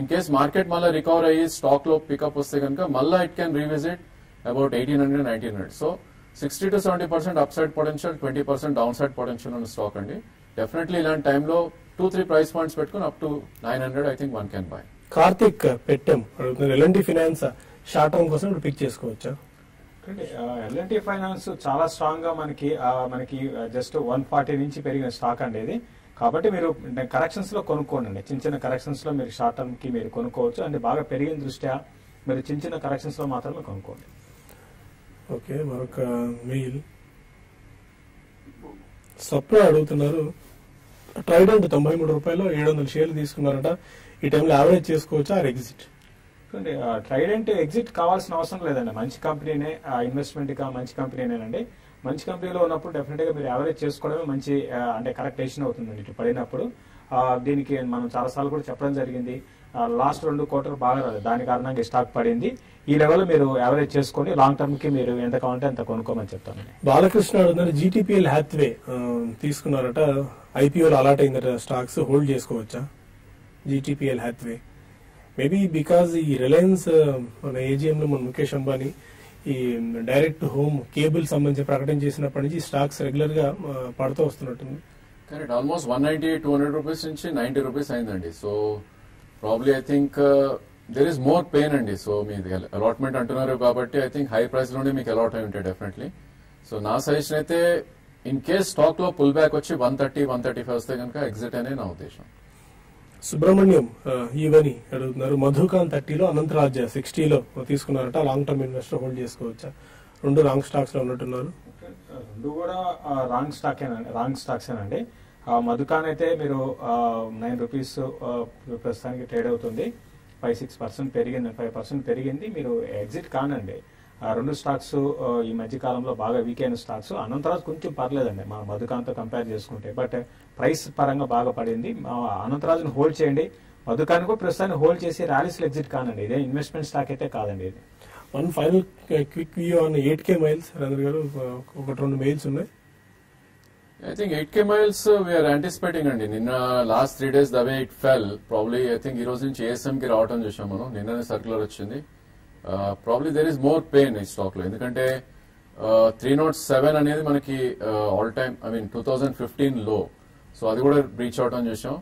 ఇన్ కేస్ మార్కెట్ మళ్ళీ రికవర్ అయ్యి స్టాక్లో పికప్ వస్తే కనుక మళ్ళీ it can revisit about eighteen hundred nineteen hundred so sixty to seventy percent up side potential twenty percent down side potential ఉన్న stock అండి. Definitely ఇలాంటి టైంలో టూ త్రీ ప్రైస్ పాయింట్స్ పెట్టుకుని up to nine hundred I think one can buy
Karthik పెట్టాం. L&T finance short term కోసం ఇప్పుడు pick చేసుకోవచ్చా?
L&T finance చాలా స్ట్రాంగ్గా మనకి ఆ, మనకి జస్ట్ వన్ ఫార్టీ నుంచి పెరిగిన స్టాక్ అండి ఇది. కాబట్టి మీరు కరెక్షన్స్లో కొనుక్కోండి. చిన్న చిన్న కరెక్షన్స్లో మీరు షార్ట్ టర్మ్కి మీరు కొనుక్కోవచ్చు. అండ్ బాగా పెరిగిన దృష్ట్యా మీరు చిన్న చిన్న కరెక్షన్స్లో మాత్రమే కొనుక్కోండి.
ఓకే మరొక మెయిల్ సప్లై అడుగుతున్నారు ట్రైడెంట్ తొంభై మూడు రూపాయలు ఏడు వందల షేర్లు తీసుకున్నారట. ఈ టైంలో యావరేజ్ చేసుకోవచ్చా ఆర్ ఎగ్జిట్
అంటే ట్రైడెంట్ ఎగ్జిట్ కావాల్సిన అవసరం లేదండి. మంచి కంపెనీనే ఇన్వెస్ట్మెంట్గా మంచి కంపెనీనేనండి. మంచి కంపెనీలో ఉన్నప్పుడు డెఫినెట్గా మీరు యావరేజ్ చేసుకోవడమే మంచి అంటే కరెక్ట్ డెసిషన్ అవుతుందండి. ఇటు పడినప్పుడు దీనికి మనం చాలా సార్లు కూడా చెప్పడం జరిగింది. లాస్ట్ రెండు క్వార్టర్ బాగా రాలేదు. దాని కారణంగా ఈ స్టాక్ పడింది. ఈ లెవెల్ మీరు యావరేజ్ చేసుకొని లాంగ్ టర్మ్కి మీరు ఎంత కావాలంటే అంత కొనుక్కోమని చెప్తానండి
బాలకృష్ణ అడుగుతున్నారు జీటీపీఎల్ హ్యాత్వే తీసుకున్నారట. ఐపీఓలో అలాట్ అయిందట. స్టాక్స్ హోల్డ్ చేసుకోవచ్చా? జీటీపీఎల్ హ్యాత్వే మేబీ బికాజ్ ఈ రిలయన్స్ మన ఏజిఎం లో మన ముఖేష్ అంబానీ ఈ డైరెక్ట్ హోమ్ కేబుల్ సంబంధించి ప్రకటన చేసినప్పటి నుంచి స్టాక్స్ రెగ్యులర్గా పడుతూ వస్తున్నట్టుంది.
కానీ almost one ninety two hundred rupees నుంచి నైన్టీ రూపీస్ అయిందండి. So probably I think there is more pain అండి సో మీది అలాట్మెంట్ అంటున్నారు కాబట్టి ఐ థింక్ హై ప్రైస్లోనే మీకు అలాట్ అయి ఉంటాయి డెఫినెట్లీ సో నా సజెషన్ అయితే ఇన్ కేస్ స్టాక్లో పుల్ బ్యాక్ వచ్చి one thirty one thirty five వస్తే కనుక ఎగ్జిట్ అనే నా ఉద్దేశం.
సుబ్రహ్మణ్యం ఈవని అడుగుతున్నారు. మధుకాన్ థర్టీలో అనంతరాజ్ సిక్స్టీలో తీసుకున్నారట. లాంగ్ టర్మ్ ఇన్వెస్టర్ హోల్డ్ చేసుకోవచ్చా? రెండు రాంగ్ స్టాక్స్లో ఉన్నట్టున్నారు
రెండు కూడా రాంగ్ స్టాక్ రాంగ్ స్టాక్స్ ఆ, మధుకాన్ అయితే మీరు నైన్ రూపీస్ ప్రస్తుతానికి ట్రేడ్ అవుతుంది. ఫైవ్ సిక్స్ పర్సెంట్ పెరిగింది ఫైవ్ పర్సెంట్ పెరిగింది. మీరు ఎగ్జిట్ కానండి. ఆ రెండు స్టాక్స్ ఈ మధ్య కాలంలో బాగా వీక్ అయిన స్టాక్స్. అనంతరాజ్ కొంచెం పర్లేదండి. మన మధుకాన్తో కంపేర్ చేసుకుంటే. బట్ ప్రైస్ పరంగా బాగా పడింది. అనంతరాజును హోల్డ్ చేయండి. మధుకాన్ కూడా ప్రస్తుతానికి హోల్డ్ చేసి ర్యాలీస్ ఎగ్జిట్ కానండి. ఇదే ఇన్వెస్ట్మెంట్ స్టాక్ అయితే కాదండి ఇది.
One final quick view on eight K Miles రంద్ర గారు ఒకటి రెండు మెయిల్స్ ఉన్నాయి.
I think eight K Miles we're anticipating అండి. నిన్న last three days the way it fell probably I think ఈ రోజు నుంచి ఏఎస్ఎం కి రావటం చూసాం మనం. నిన్ననే సర్క్యులర్ వచ్చింది. Probably there is more pain ఈ స్టాక్లో. ఎందుకంటే త్రీ నాట్ సెవెన్ అనేది మనకి all time I mean two thousand ఫిఫ్టీన్లో సో అది కూడా రీచ్ అవటం చూసాం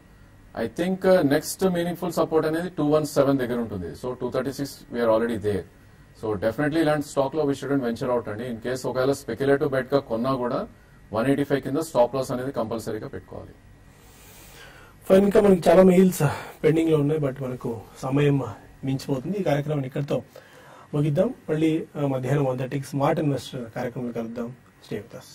I think next meaningful support అనేది టూ వన్ సెవెన్ దగ్గర ఉంటుంది. So two thirty six we're already there so definitely ఇలాంటి స్టాక్లో వీ షుడెంట్ వెంచర్ అవుట్ అండి. ఇన్ కేస్ ఒకవేళ స్పెక్యులేటివ్ బెట్గా కొన్నా కూడా వన్ ఎయిటీ ఫైవ్ కింద స్టాప్ లాస్ అనేది కంపల్సరీగా పెట్టుకోవాలి.
ఫైన్ ఇంకా మనకి చాలా మెయిల్స్ పెండింగ్లో ఉన్నాయి బట్ మనకు సమయం మించిపోతుంది. ఈ కార్యక్రమాన్ని ఇక్కడితో ముగిద్దాం. మళ్ళీ మధ్యాహ్నం వన్ థర్టీకి స్మార్ట్ ఇన్వెస్టర్ కార్యక్రమం కలుద్దాం. Stay with us.